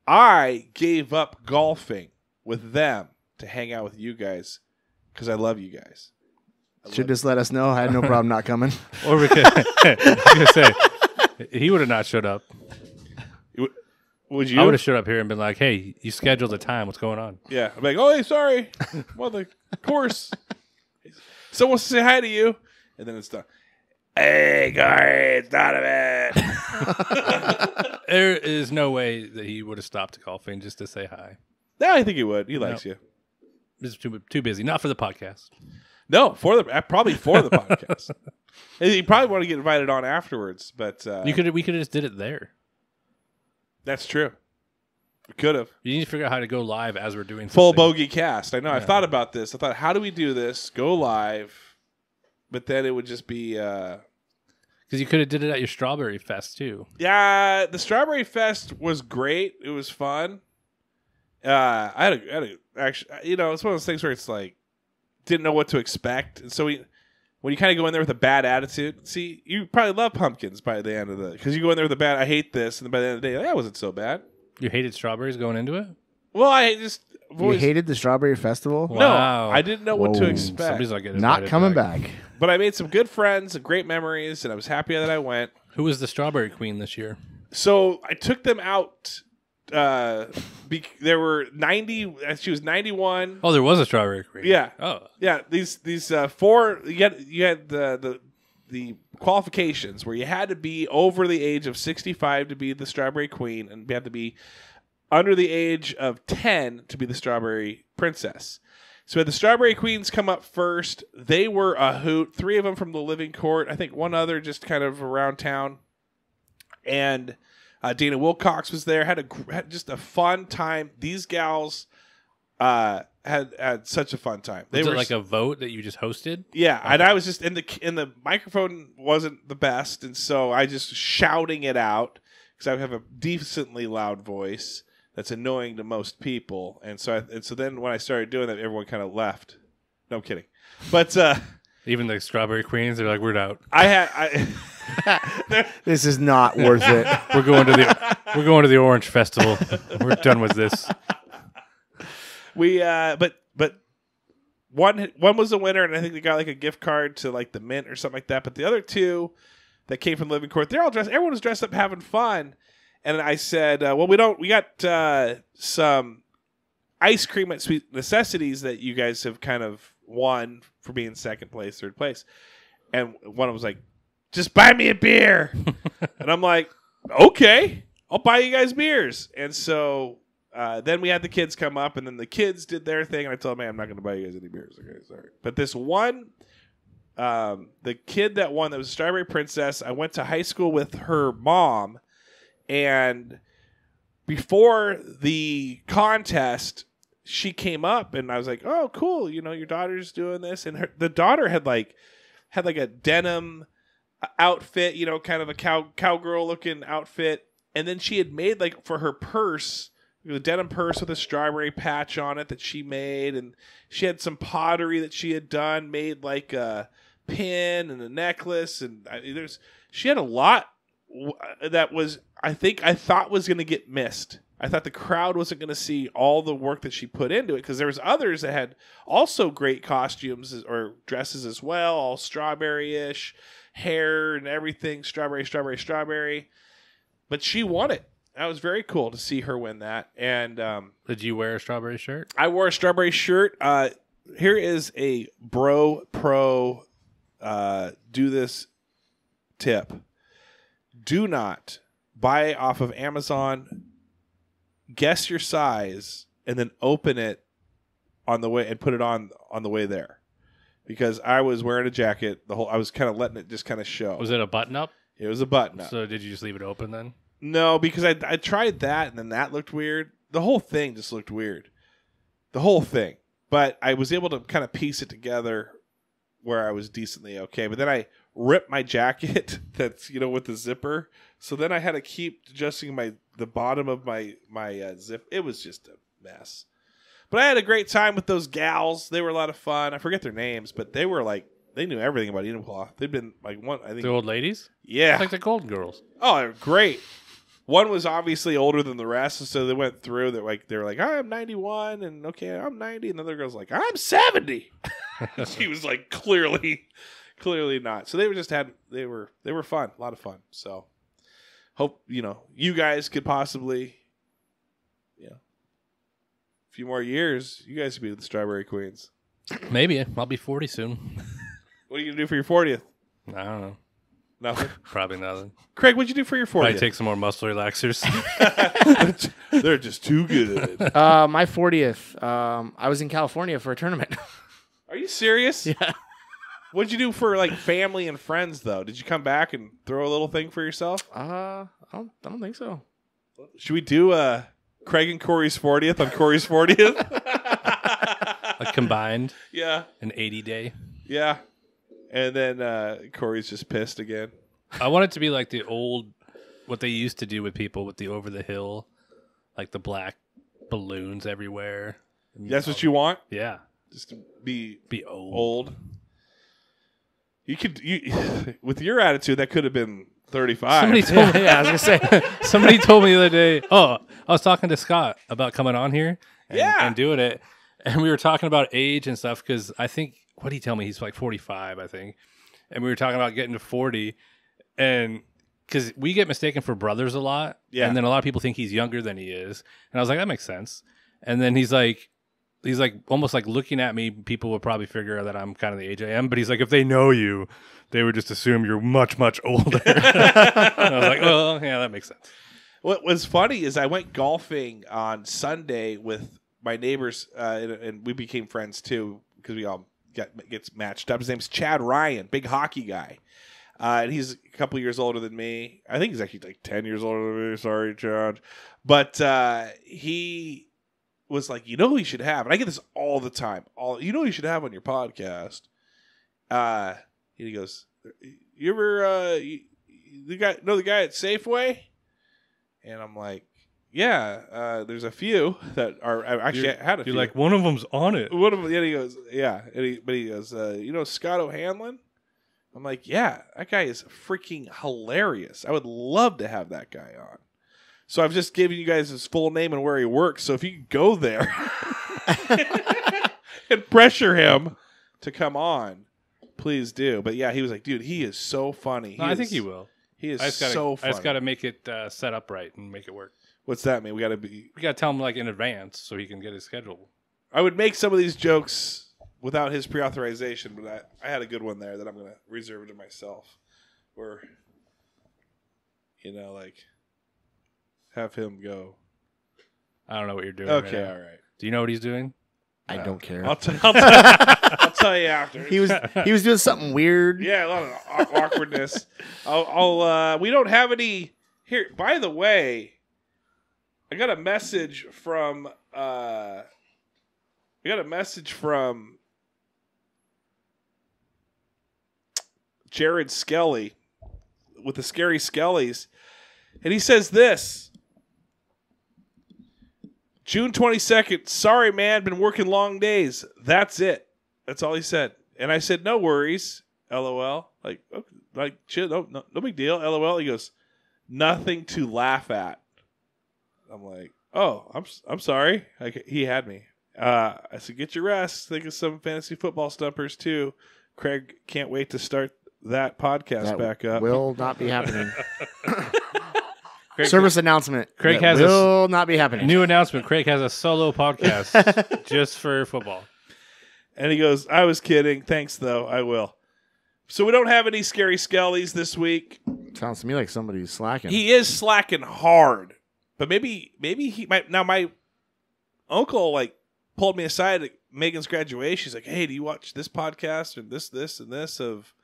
[SPEAKER 1] I gave up golfing with them to hang out with you guys because I love you guys. I
[SPEAKER 2] Should
[SPEAKER 1] love-
[SPEAKER 2] just let us know. I had no problem not coming.
[SPEAKER 3] or we could. I was gonna say he would have not showed up.
[SPEAKER 1] Would you?
[SPEAKER 3] I would have showed up here and been like, "Hey, you scheduled a time. What's going on?"
[SPEAKER 1] Yeah, I'm like, oh, hey, sorry. well, the course. Someone wants to say hi to you, and then it's done. Hey, guys, it's Donovan.
[SPEAKER 3] There is no way that he would have stopped golfing just to say hi.
[SPEAKER 1] no, I think he would. He likes you.
[SPEAKER 3] He's too too busy. Not for the podcast.
[SPEAKER 1] No, for the uh, probably for the podcast. And He probably want to get invited on afterwards, but uh,
[SPEAKER 3] You could we could have just did it there.
[SPEAKER 1] That's true. We could have
[SPEAKER 3] You need to figure out how to go live as we're doing
[SPEAKER 1] full
[SPEAKER 3] something.
[SPEAKER 1] bogey cast. I know. I've
[SPEAKER 3] Yeah.
[SPEAKER 1] thought about this. I thought, how do we do this? Go live, but then it would just be. Uh,
[SPEAKER 3] because you could have did it at your strawberry fest too.
[SPEAKER 1] Yeah, the Strawberry Fest was great. It was fun. Uh, I had a, I had a actually, you know, it's one of those things where it's like, didn't know what to expect, and so we. When you kind of go in there with a bad attitude, see, you probably love pumpkins by the end of the because you go in there with a bad, I hate this, and then by the end of the day, that wasn't so bad.
[SPEAKER 3] You hated strawberries going into it?
[SPEAKER 1] Well, I just
[SPEAKER 2] You
[SPEAKER 1] always-
[SPEAKER 2] hated the strawberry festival?
[SPEAKER 1] no,
[SPEAKER 3] Wow.
[SPEAKER 1] I didn't know what to
[SPEAKER 2] Whoa.
[SPEAKER 1] expect.
[SPEAKER 3] Somebody's not getting
[SPEAKER 2] Not
[SPEAKER 3] invited
[SPEAKER 2] coming back.
[SPEAKER 1] But I made some good friends and great memories, and I was happy that I went.
[SPEAKER 3] Who was the strawberry queen this year?
[SPEAKER 1] So I took them out. Uh, be, there were ninety. uh, She was ninety-one.
[SPEAKER 3] Oh, there was a strawberry queen.
[SPEAKER 1] Yeah.
[SPEAKER 3] Oh,
[SPEAKER 1] Yeah, these these uh, four. You had you had the the the qualifications where you had to be over the age of sixty-five to be the strawberry queen, and you had to be under the age of ten to be the strawberry princess. So the strawberry queens come up first. They were a hoot. Three of them from the living court. I think one other just kind of around town. And uh, Dana Wilcox was there. Had a had just a fun time. These gals uh, had had such a fun time. They
[SPEAKER 3] was
[SPEAKER 1] were
[SPEAKER 3] it like a vote that you just hosted?
[SPEAKER 1] yeah, and I was just in the in the microphone wasn't the best, and so I just shouting it out because I have a decently loud voice that's annoying to most people, and so I, and so then when I started doing that, everyone kind of left. No I'm kidding, but uh,
[SPEAKER 3] Even the strawberry queens, they're like, we're out.
[SPEAKER 1] I had I.
[SPEAKER 2] This is not worth it.
[SPEAKER 3] We're going to the we're going to the Orange Festival. We're done with this.
[SPEAKER 1] we uh but but one one was the winner and i think they got like a gift card to like the mint or something like that but the other two that came from living court they're all dressed everyone was dressed up having fun and i said uh, well we don't we got uh some ice cream at sweet necessities that you guys have kind of won for being second place third place and one of them was like just buy me a beer and i'm like okay i'll buy you guys beers and so uh, then we had the kids come up, and then the kids did their thing, and I told them, "Man, I'm not going to buy you guys any beers." Okay, sorry. But this one, um, the kid that won, that was a Strawberry Princess. I went to high school with her mom, and before the contest, she came up, and I was like, "Oh, cool! You know, your daughter's doing this." And her, the daughter had like had like a denim outfit, you know, kind of a cow cowgirl looking outfit, and then she had made like for her purse the denim purse with a strawberry patch on it that she made, and she had some pottery that she had done, made like a pin and a necklace, and I, there's she had a lot that was I think I thought was going to get missed. I thought the crowd wasn't going to see all the work that she put into it because there was others that had also great costumes or dresses as well, all strawberry-ish hair and everything, strawberry, strawberry, strawberry. But she won it. That was very cool to see her win that. And um,
[SPEAKER 3] Did you wear a strawberry shirt?
[SPEAKER 1] I wore a strawberry shirt. Uh, here is a Bro Pro uh, do this tip. Do not buy off of Amazon, guess your size, and then open it on the way and put it on on the way there. Because I was wearing a jacket, the whole I was kind of letting it just kind of show.
[SPEAKER 3] Was it a button up?
[SPEAKER 1] it was a button up.
[SPEAKER 3] So did you just leave it open then?
[SPEAKER 1] No, because I I tried that and then that looked weird. The whole thing just looked weird. The whole thing. But I was able to kind of piece it together where I was decently okay. But then I ripped my jacket that's, you know, with the zipper. So then I had to keep adjusting my the bottom of my my uh, zip. It was just a mess. But I had a great time with those gals. They were a lot of fun. I forget their names, but they were like they knew everything about Enumclaw. They'd been like one I think
[SPEAKER 3] The old ladies?
[SPEAKER 1] yeah.
[SPEAKER 3] Like the Golden Girls.
[SPEAKER 1] Oh, they're great. One was obviously older than the rest, and so they went through. They're like, they're like, I'm 91, and okay, I'm 90. And the other girl's like, I'm 70. she was like, clearly, clearly not. So they were just had, they were, they were fun, a lot of fun. So hope you know you guys could possibly, you know, a few more years, you guys could be the Strawberry Queens.
[SPEAKER 3] Maybe. I'll be 40 soon.
[SPEAKER 1] What are you gonna do for your 40th?
[SPEAKER 3] I don't know.
[SPEAKER 1] Nothing.
[SPEAKER 3] Probably nothing.
[SPEAKER 1] Craig, what'd you do for your 40th?
[SPEAKER 3] Probably take some more muscle relaxers.
[SPEAKER 1] they're just too good. At it.
[SPEAKER 2] Uh, my 40th, um, I was in California for a tournament.
[SPEAKER 1] Are you serious?
[SPEAKER 2] yeah.
[SPEAKER 1] What'd you do for like family and friends though? Did you come back and throw a little thing for yourself?
[SPEAKER 2] Uh, I don't, I don't think so.
[SPEAKER 1] Should we do uh Craig and Corey's 40th on Corey's 40th?
[SPEAKER 3] like combined,
[SPEAKER 1] yeah.
[SPEAKER 3] an 80 day.
[SPEAKER 1] Yeah. And then uh Corey's just pissed again.
[SPEAKER 3] I want it to be like the old, what they used to do with people with the over the hill, like the black balloons everywhere.
[SPEAKER 1] That's what you want?
[SPEAKER 3] Yeah.
[SPEAKER 1] just to be
[SPEAKER 3] Be old.
[SPEAKER 1] old. You could you with your attitude that could have been thirty five.
[SPEAKER 3] Somebody told me.
[SPEAKER 2] yeah, I was gonna say.
[SPEAKER 3] Somebody told me the other day. Oh, I was talking to Scott about coming on here. And,
[SPEAKER 1] Yeah.
[SPEAKER 3] and doing it, and we were talking about age and stuff because I think what did he tell me? He's like forty five, I think, and we were talking about getting to forty, and because we get mistaken for brothers a lot,
[SPEAKER 1] Yeah.
[SPEAKER 3] and then a lot of people think he's younger than he is, and I was like, that makes sense. And then he's like, he's like almost like looking at me. People will probably figure that I'm kind of the age I am, but he's like, if they know you, they would just assume you're much much older. I was like, oh yeah, that makes sense.
[SPEAKER 1] What was funny is I went golfing on Sunday with my neighbors, uh, and, and we became friends too because we all got gets matched up. His name's Chad Ryan, big hockey guy, uh, and he's a couple years older than me. I think he's actually like ten years older than me. Sorry, Chad, but uh, he was like, you know, who you should have, and I get this all the time. All you know, who you should have on your podcast. Uh, and he goes, "You ever uh, you, the guy know the guy at Safeway?" And I'm like, yeah, uh, there's a few that are. I actually
[SPEAKER 3] You're-
[SPEAKER 1] had a
[SPEAKER 3] You're
[SPEAKER 1] few.
[SPEAKER 3] like one of them's on it.
[SPEAKER 1] one of them. Yeah, he goes, yeah, and he, but he goes, uh, you know, Scott O'Hanlon. I'm like, yeah, that guy is freaking hilarious. I would love to have that guy on. So I've just given you guys his full name and where he works. So if you go there and pressure him to come on, please do. But yeah, he was like, dude, he is so funny.
[SPEAKER 3] No, I think he will.
[SPEAKER 1] He is
[SPEAKER 3] I just gotta,
[SPEAKER 1] so
[SPEAKER 3] I just gotta make it uh, set up right and make it work.
[SPEAKER 1] What's that mean? We got to be.
[SPEAKER 3] We gotta tell him like in advance so he can get his schedule.
[SPEAKER 1] I would make some of these jokes without his pre-authorization, but I, I had a good one there that I'm going to reserve to myself. Where, you know, like, have him go.
[SPEAKER 3] I don't know what you're doing.
[SPEAKER 1] Okay,
[SPEAKER 3] right
[SPEAKER 1] all right.
[SPEAKER 3] Do you know what he's doing?
[SPEAKER 2] I
[SPEAKER 1] No.
[SPEAKER 2] don't care.
[SPEAKER 1] I'll, t- I'll, t- I'll tell you after.
[SPEAKER 2] he was he was doing something weird.
[SPEAKER 1] yeah, a lot of aw- awkwardness. I'll, I'll uh, we don't have any here. By the way, I got a message from uh, I got a message from Jared Skelly with the scary Skellies, and he says this. June 22nd. Sorry, man. Been working long days. That's it. That's all he said. And I said, no worries. LOL. Like, like, shit, no, no, no big deal. LOL. He goes, nothing to laugh at. I'm like, oh, I'm I'm sorry. Like, he had me. Uh, I said, get your rest. Think of some fantasy football stumpers too. Craig can't wait to start that podcast
[SPEAKER 2] That
[SPEAKER 1] back up.
[SPEAKER 2] will not be happening.
[SPEAKER 3] Craig,
[SPEAKER 2] Service announcement.
[SPEAKER 3] Craig has a s-
[SPEAKER 2] will not be happening.
[SPEAKER 3] new announcement. Craig has a solo podcast just for football.
[SPEAKER 1] And he goes, I was kidding. Thanks, though. I will. So we don't have any scary skellies this week.
[SPEAKER 2] Sounds to me like somebody's slacking.
[SPEAKER 1] He is slacking hard, but maybe maybe he might. Now my uncle like pulled me aside at Megan's graduation. He's like, "Hey, do you watch this podcast and this, this, and this of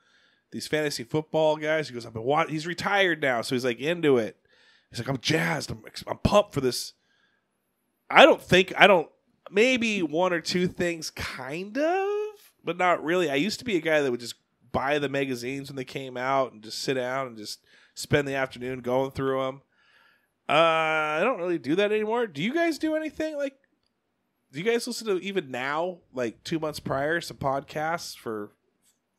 [SPEAKER 1] these fantasy football guys?" He goes, "I've been watching." He's retired now, so he's like into it. He's like, "I'm jazzed. I'm I'm pumped for this." I don't think I don't. Maybe one or two things, kind of, but not really. I used to be a guy that would just buy the magazines when they came out and just sit down and just spend the afternoon going through them. Uh, I don't really do that anymore. Do you guys do anything like? Do you guys listen to even now, like two months prior, some podcasts for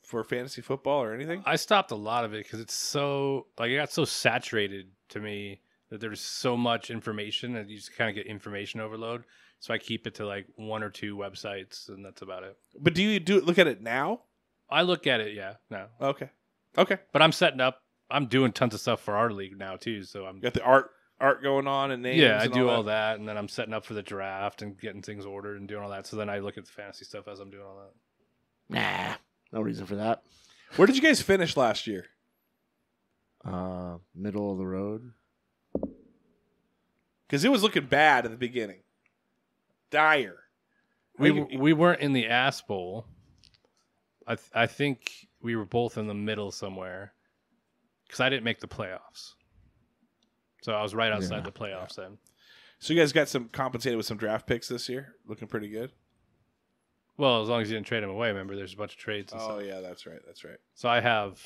[SPEAKER 1] for fantasy football or anything?
[SPEAKER 3] I stopped a lot of it because it's so like it got so saturated to me that there's so much information that you just kind of get information overload. So I keep it to like one or two websites, and that's about it.
[SPEAKER 1] But do you do look at it now?
[SPEAKER 3] I look at it, yeah, no,
[SPEAKER 1] Okay, okay.
[SPEAKER 3] but I'm setting up. I'm doing tons of stuff for our league now too. So I'm
[SPEAKER 1] You got the art art going on and names.
[SPEAKER 3] yeah, I
[SPEAKER 1] and
[SPEAKER 3] do all that, and then I'm setting up for the draft and getting things ordered and doing all that. So then I look at the fantasy stuff as I'm doing all that.
[SPEAKER 2] nah, no reason for that.
[SPEAKER 1] Where did you guys finish last year?
[SPEAKER 2] Uh, middle of the road.
[SPEAKER 1] Because it was looking bad at the beginning. Dire.
[SPEAKER 3] We
[SPEAKER 1] Like,
[SPEAKER 3] we weren't in the ass bowl. I th- I think we were both in the middle somewhere because I didn't make the playoffs. So I was right outside
[SPEAKER 2] Yeah.
[SPEAKER 3] the playoffs then.
[SPEAKER 1] So you guys got some compensated with some draft picks this year, looking pretty good.
[SPEAKER 3] Well, as long as you didn't trade them away. Remember, there's a bunch of trades and
[SPEAKER 1] Oh
[SPEAKER 3] stuff.
[SPEAKER 1] yeah, that's right. That's right.
[SPEAKER 3] So I have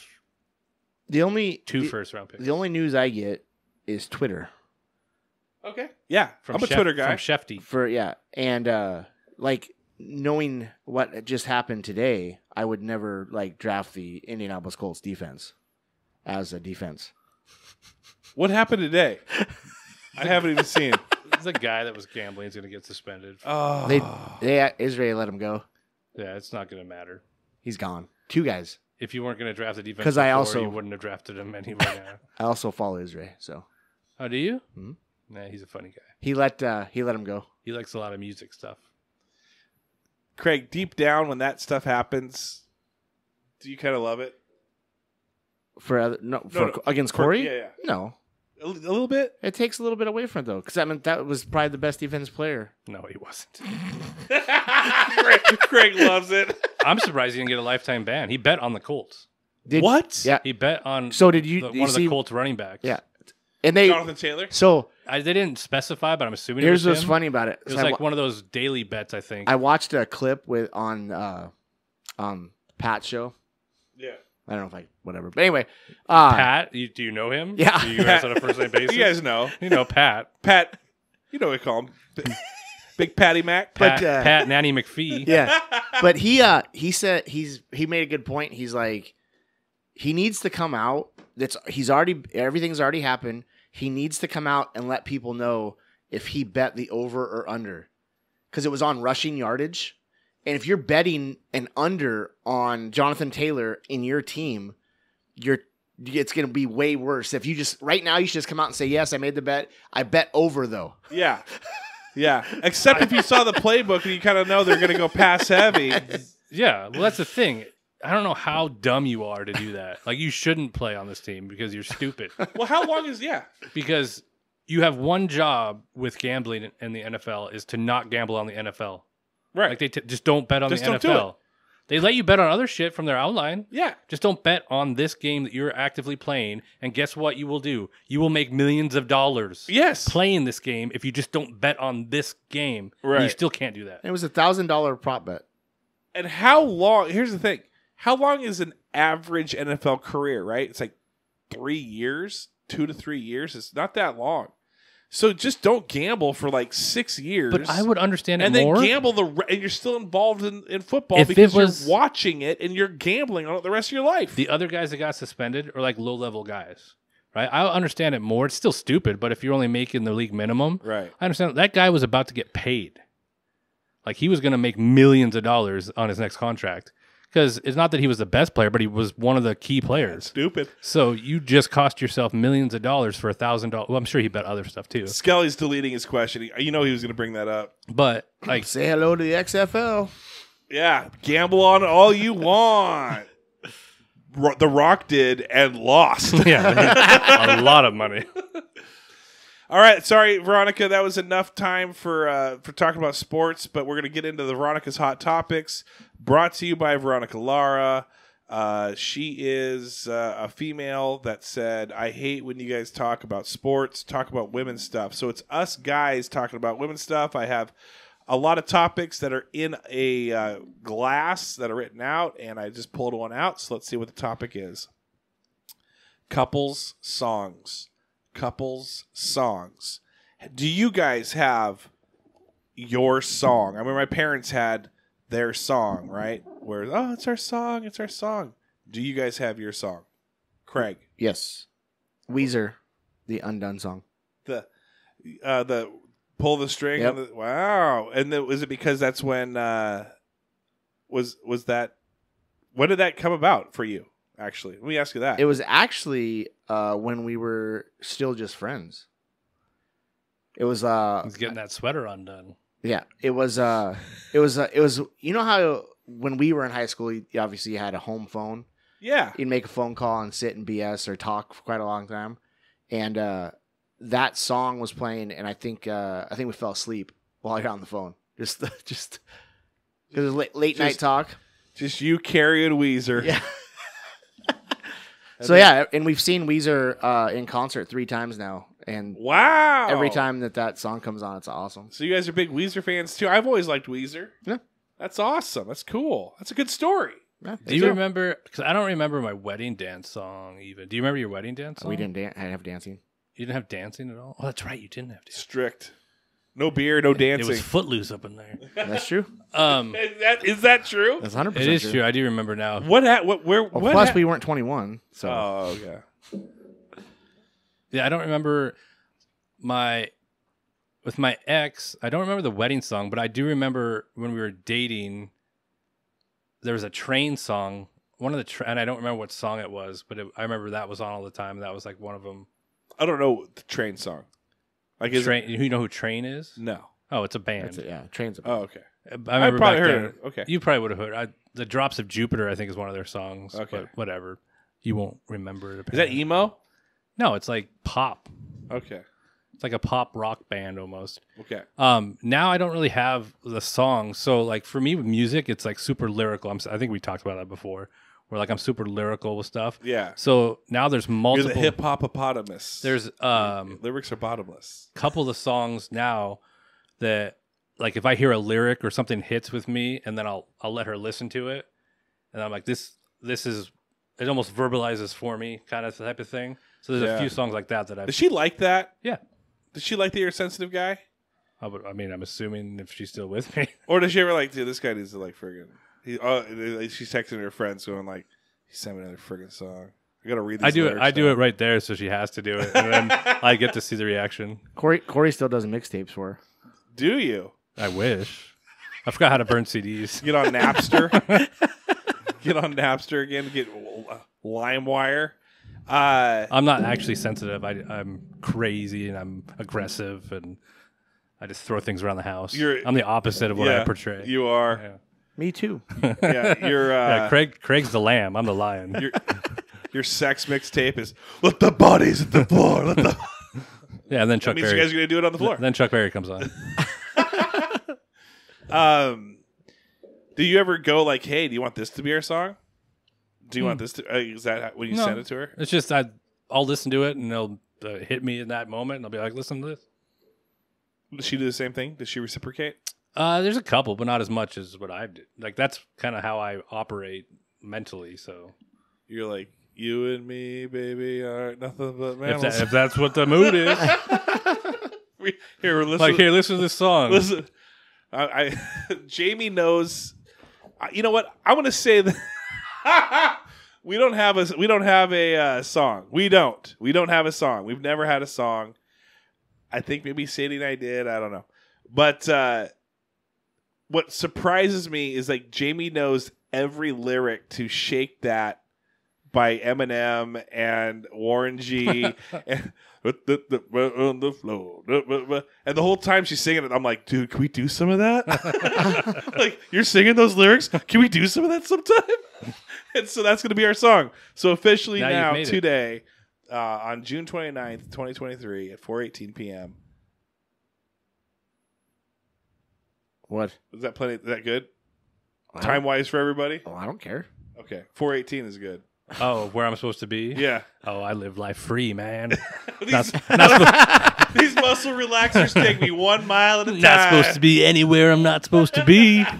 [SPEAKER 2] The only
[SPEAKER 3] two
[SPEAKER 2] the,
[SPEAKER 3] first round picks
[SPEAKER 2] the only news I get is Twitter
[SPEAKER 1] Okay. Yeah,
[SPEAKER 3] from
[SPEAKER 1] I'm a
[SPEAKER 3] Shef-
[SPEAKER 1] Twitter guy.
[SPEAKER 3] from Shefty.
[SPEAKER 2] for yeah, and uh, like knowing what just happened today, I would never like draft the Indianapolis Colts defense as a defense.
[SPEAKER 1] What happened today? I haven't even seen.
[SPEAKER 3] There's a guy that was gambling is going to get suspended.
[SPEAKER 1] Oh,
[SPEAKER 2] They they Israel let him go.
[SPEAKER 3] Yeah, it's not going to matter.
[SPEAKER 2] He's gone. Two guys.
[SPEAKER 3] If you weren't going to draft the defense,
[SPEAKER 2] 'Cause I
[SPEAKER 3] before,
[SPEAKER 2] also-
[SPEAKER 3] you wouldn't have drafted him anyway. now.
[SPEAKER 2] I also follow Israel, so
[SPEAKER 3] oh, do you?
[SPEAKER 2] Mhm.
[SPEAKER 3] Nah, he's a funny guy.
[SPEAKER 2] he let uh, he let him go.
[SPEAKER 3] He likes a lot of music stuff.
[SPEAKER 1] Craig, deep down when that stuff happens, do you kind of love it?
[SPEAKER 2] For other, no, for
[SPEAKER 1] no,
[SPEAKER 2] against
[SPEAKER 1] for-
[SPEAKER 2] Corey.
[SPEAKER 1] yeah, yeah.
[SPEAKER 2] No,
[SPEAKER 1] A, little bit.
[SPEAKER 2] it takes a little bit away from it though, because I mean that was probably the best defense player.
[SPEAKER 3] No, he wasn't.
[SPEAKER 1] Craig, Craig loves it.
[SPEAKER 3] I'm surprised he didn't get a lifetime ban. He bet on the Colts.
[SPEAKER 2] Did,
[SPEAKER 1] what?
[SPEAKER 2] Yeah.
[SPEAKER 3] He bet on
[SPEAKER 2] So did you?
[SPEAKER 3] the,
[SPEAKER 2] did you
[SPEAKER 3] one of
[SPEAKER 2] see,
[SPEAKER 3] the Colts running backs.
[SPEAKER 2] Yeah, and they.
[SPEAKER 1] Jonathan Taylor.
[SPEAKER 2] So
[SPEAKER 3] I, they didn't specify, but I'm assuming
[SPEAKER 2] here's
[SPEAKER 3] it was
[SPEAKER 2] what's
[SPEAKER 3] him.
[SPEAKER 2] funny about it.
[SPEAKER 3] It was
[SPEAKER 2] I
[SPEAKER 3] like
[SPEAKER 2] wa-
[SPEAKER 3] one of those daily bets, I think.
[SPEAKER 2] I watched a clip with on uh, um Pat show.
[SPEAKER 1] Yeah.
[SPEAKER 2] I don't know if I whatever, but anyway, uh,
[SPEAKER 3] Pat, you, do you know him?
[SPEAKER 2] Yeah.
[SPEAKER 3] Do you guys on a first name basis?
[SPEAKER 1] You guys know
[SPEAKER 3] You know Pat.
[SPEAKER 1] Pat. You know what we call him, B- Big Patty Mac.
[SPEAKER 3] Pat,
[SPEAKER 2] But, uh,
[SPEAKER 3] Pat Nanny McPhee.
[SPEAKER 2] yeah, but he uh he said he's he made a good point. He's like he needs to come out. That's he's already everything's already happened. He needs to come out and let people know if he bet the over or under because it was on rushing yardage. And if you're betting an under on Jonathan Taylor in your team, you're it's going to be way worse. If you just right now you should just come out and say yes, I made the bet. I bet over though.
[SPEAKER 1] Yeah. Yeah. Except if you saw the playbook and you kind of know they're going to go pass heavy.
[SPEAKER 3] Yeah, well, that's the thing. I don't know how dumb you are to do that. Like, you shouldn't play on this team because you're stupid.
[SPEAKER 1] Well, how long is yeah?
[SPEAKER 3] because you have one job with gambling in the NFL is to not gamble on the NFL.
[SPEAKER 1] Right.
[SPEAKER 3] Like, they t- just don't bet on
[SPEAKER 1] Just
[SPEAKER 3] the
[SPEAKER 1] don't do
[SPEAKER 3] NFL. They let you bet on other shit from their outline.
[SPEAKER 1] yeah.
[SPEAKER 3] Just don't bet on this game that you're actively playing. And guess what you will do? You will make millions of dollars
[SPEAKER 1] Yes.
[SPEAKER 3] playing this game if you just don't bet on this game. And You
[SPEAKER 1] Right.
[SPEAKER 3] still can't do that.
[SPEAKER 2] It was a thousand dollar prop bet.
[SPEAKER 1] And how long? Here's the thing. How long is an average NFL career? Right. It's like three years, two to three years. It's not that long. So just don't gamble for like six years.
[SPEAKER 3] But I would understand it
[SPEAKER 1] and then gamble the re- and you're still involved in, in football
[SPEAKER 3] If it
[SPEAKER 1] because
[SPEAKER 3] was-
[SPEAKER 1] you're watching it and you're gambling on it the rest of your life.
[SPEAKER 3] the other guys that got suspended are like low level guys, right? I understand it more. It's still stupid, but if you're only making the league minimum,
[SPEAKER 1] right.
[SPEAKER 3] I understand that guy was about to get paid. Like he was going to make millions of dollars on his next contract because it's not that he was the best player, but he was one of the key players.
[SPEAKER 1] Stupid.
[SPEAKER 3] So you just cost yourself millions of dollars for a thousand dollars. Well, I'm sure he bet other stuff too,
[SPEAKER 1] Skelly's deleting his question. You know he was going to bring that up.
[SPEAKER 3] but like
[SPEAKER 2] Say hello to the XFL.
[SPEAKER 1] Yeah, gamble on all you want. Ro- the Rock did and lost.
[SPEAKER 3] yeah, a lot of money.
[SPEAKER 1] All right, sorry, Veronica. That was enough time for uh, for talking about sports, but we're gonna get into the Veronica's hot topics. Brought to you by Veronica Lara. Uh, she is uh, a female that said, "I hate when you guys talk about sports, talk about women's stuff." So it's us guys talking about women's stuff. I have a lot of topics that are in a uh, glass that are written out, and I just pulled one out. So let's see what the topic is. Couples songs couples songs. Do you guys have your song? I mean, my parents had their song, right? Where oh, it's our song, it's our song. Do you guys have your song, Craig?
[SPEAKER 2] Yes. Weezer, the Undone song.
[SPEAKER 1] The uh, the pull the string.
[SPEAKER 2] Yep.
[SPEAKER 1] the- wow! And then, was it because that's when uh, was was that? When did that come about for you? Actually, let me ask you that.
[SPEAKER 2] It was actually uh, when we were still just friends. It was uh
[SPEAKER 3] He's getting that sweater undone.
[SPEAKER 2] Yeah, it was uh it was uh, it was you know how when we were in high school you obviously had a home phone.
[SPEAKER 1] yeah.
[SPEAKER 2] You'd make a phone call and sit and BS or talk for quite a long time. And uh that song was playing and I think uh I think we fell asleep while you're on the phone. Just the, just it was late, late night talk.
[SPEAKER 1] Just you, Carrie, and Weezer.
[SPEAKER 2] Yeah. So yeah, and we've seen Weezer uh, in concert three times now, and
[SPEAKER 1] Wow.
[SPEAKER 2] every time that that song comes on, it's awesome.
[SPEAKER 1] So you guys are big Weezer fans too. I've always liked Weezer.
[SPEAKER 2] Yeah.
[SPEAKER 1] That's awesome. That's cool. That's a good story.
[SPEAKER 2] Yeah,
[SPEAKER 3] Do you remember? Because I don't remember my wedding dance song even. Do you remember your wedding dance song?
[SPEAKER 2] We didn't dan- have dancing.
[SPEAKER 3] You didn't have dancing at all. Oh, that's right. You didn't have dancing.
[SPEAKER 1] Strict. No beer, no dancing.
[SPEAKER 3] It was footloose up in there.
[SPEAKER 2] That's true.
[SPEAKER 3] Um,
[SPEAKER 1] is that is that true?
[SPEAKER 2] That's hundred percent.
[SPEAKER 3] it is true. I do remember now.
[SPEAKER 1] What? Ha- what? Where?
[SPEAKER 2] Well,
[SPEAKER 1] what
[SPEAKER 2] plus,
[SPEAKER 1] ha-
[SPEAKER 2] we weren't 21, so
[SPEAKER 1] Oh, okay.
[SPEAKER 3] Yeah, I don't remember my with my ex. I don't remember the wedding song, but I do remember when we were dating. There was a train song, one of the tra- and I don't remember what song it was, but it, I remember that was on all the time. That was like one of them.
[SPEAKER 1] I don't know the train song. Like is it-
[SPEAKER 3] Train, you know who Train is?
[SPEAKER 1] no.
[SPEAKER 3] Oh, it's a band.
[SPEAKER 2] that's it. Yeah, trains.
[SPEAKER 1] Oh, okay.
[SPEAKER 3] I
[SPEAKER 1] I probably
[SPEAKER 3] back
[SPEAKER 1] heard
[SPEAKER 3] then-
[SPEAKER 1] it. Okay.
[SPEAKER 3] You probably would have heard. I, the Drops of Jupiter, I think, is one of their songs.
[SPEAKER 1] Okay.
[SPEAKER 3] but whatever. You won't remember it.
[SPEAKER 1] Is that emo?
[SPEAKER 3] No, it's like pop.
[SPEAKER 1] Okay.
[SPEAKER 3] It's like a pop rock band almost.
[SPEAKER 1] Okay.
[SPEAKER 3] Um, now I don't really have the songs. So like for me with music, it's like super lyrical. I'm, I think we talked about that before. Where like I'm super lyrical with stuff.
[SPEAKER 1] Yeah.
[SPEAKER 3] So now there's
[SPEAKER 1] You're
[SPEAKER 3] multiple.
[SPEAKER 1] the hip hoppopotamus.
[SPEAKER 3] There's um
[SPEAKER 1] lyrics are bottomless.
[SPEAKER 3] couple of songs now that like if I hear a lyric or something hits with me, and then I'll I'll let her listen to it, and I'm like this this is it almost verbalizes for me kind of type of thing. So there's
[SPEAKER 1] Yeah.
[SPEAKER 3] a few songs like that that I
[SPEAKER 1] Does she like that?
[SPEAKER 3] yeah.
[SPEAKER 1] Does she like that you're a sensitive guy?
[SPEAKER 3] Oh, I, would, I mean, I'm assuming if she's still with me.
[SPEAKER 1] Or does she ever like, dude, this guy needs to like friggin' he oh like, she's texting her friends going like, he sent me another friggin' song. I gotta read these
[SPEAKER 3] I do it.
[SPEAKER 1] lyrics
[SPEAKER 3] I do
[SPEAKER 1] now."
[SPEAKER 3] it right there, so she has to do it, and then I get to see the reaction.
[SPEAKER 2] Corey Corey still does mixtapes for. her.
[SPEAKER 1] Do you?
[SPEAKER 3] I wish. I forgot how to burn CDs.
[SPEAKER 1] Get on Napster. get on Napster again. Get uh, LimeWire. Uh,
[SPEAKER 3] I'm not actually sensitive. I, I'm crazy and I'm aggressive and I just throw things around the house.
[SPEAKER 1] You're-
[SPEAKER 3] I'm the opposite of what
[SPEAKER 1] yeah,
[SPEAKER 3] I portray.
[SPEAKER 1] You are.
[SPEAKER 3] yeah.
[SPEAKER 2] Me too.
[SPEAKER 1] Yeah, your uh,
[SPEAKER 3] yeah, Craig. Craig's the lamb. I'm the lion.
[SPEAKER 1] your your sex mixtape is let the bodies at the floor. Let the
[SPEAKER 3] yeah, and then
[SPEAKER 1] that
[SPEAKER 3] Chuck
[SPEAKER 1] means you guys are gonna do it on the floor.
[SPEAKER 3] Then Chuck Berry comes on.
[SPEAKER 1] Um, do you ever go like, hey, do you want this to be our song? Do you want this to? Uh, is that when you
[SPEAKER 3] Hmm. No.
[SPEAKER 1] send it to her?
[SPEAKER 3] It's just I, I'll listen to it and it'll uh, hit me in that moment, and I'll be like, "Listen to this."
[SPEAKER 1] Does she do the same thing? Does she reciprocate?
[SPEAKER 3] Uh, there's a couple, but not as much as what I did. Like that's kind of how I operate mentally. So
[SPEAKER 1] You're like, you and me, baby, are nothing but
[SPEAKER 3] if,
[SPEAKER 1] mammals.
[SPEAKER 3] that, if that's what the mood is,
[SPEAKER 1] We- Here, listen.
[SPEAKER 3] like, here, listen to this song.
[SPEAKER 1] Listen, I, I Jamie knows. I- You know what? I want to say that we don't have a we don't have a uh, song. We don't. We don't have a song. We've never had a song. I think maybe Sadie and I did. I don't know. But uh, what surprises me is like Jamie knows every lyric to "Shake That" by Eminem and Warren G. and, on the floor. And the whole time she's singing it, I'm like, dude, can we do some of that? like, you're singing those lyrics? Can we do some of that sometime? and so that's going to be our song. So officially
[SPEAKER 3] Now
[SPEAKER 1] now, today, uh, on June 29th, 2023 at 4.18 p.m.
[SPEAKER 2] What?
[SPEAKER 1] Is that plenty? Is that good? Time-wise for everybody?
[SPEAKER 2] Oh, I don't care.
[SPEAKER 1] Okay. 4.18 is good.
[SPEAKER 3] Oh, where I'm supposed to be?
[SPEAKER 1] Yeah.
[SPEAKER 3] Oh, I live life free, man.
[SPEAKER 1] these,
[SPEAKER 3] not, not, supposed,
[SPEAKER 1] these muscle relaxers take me one mile at a time.
[SPEAKER 3] not supposed to be anywhere I'm not supposed to be.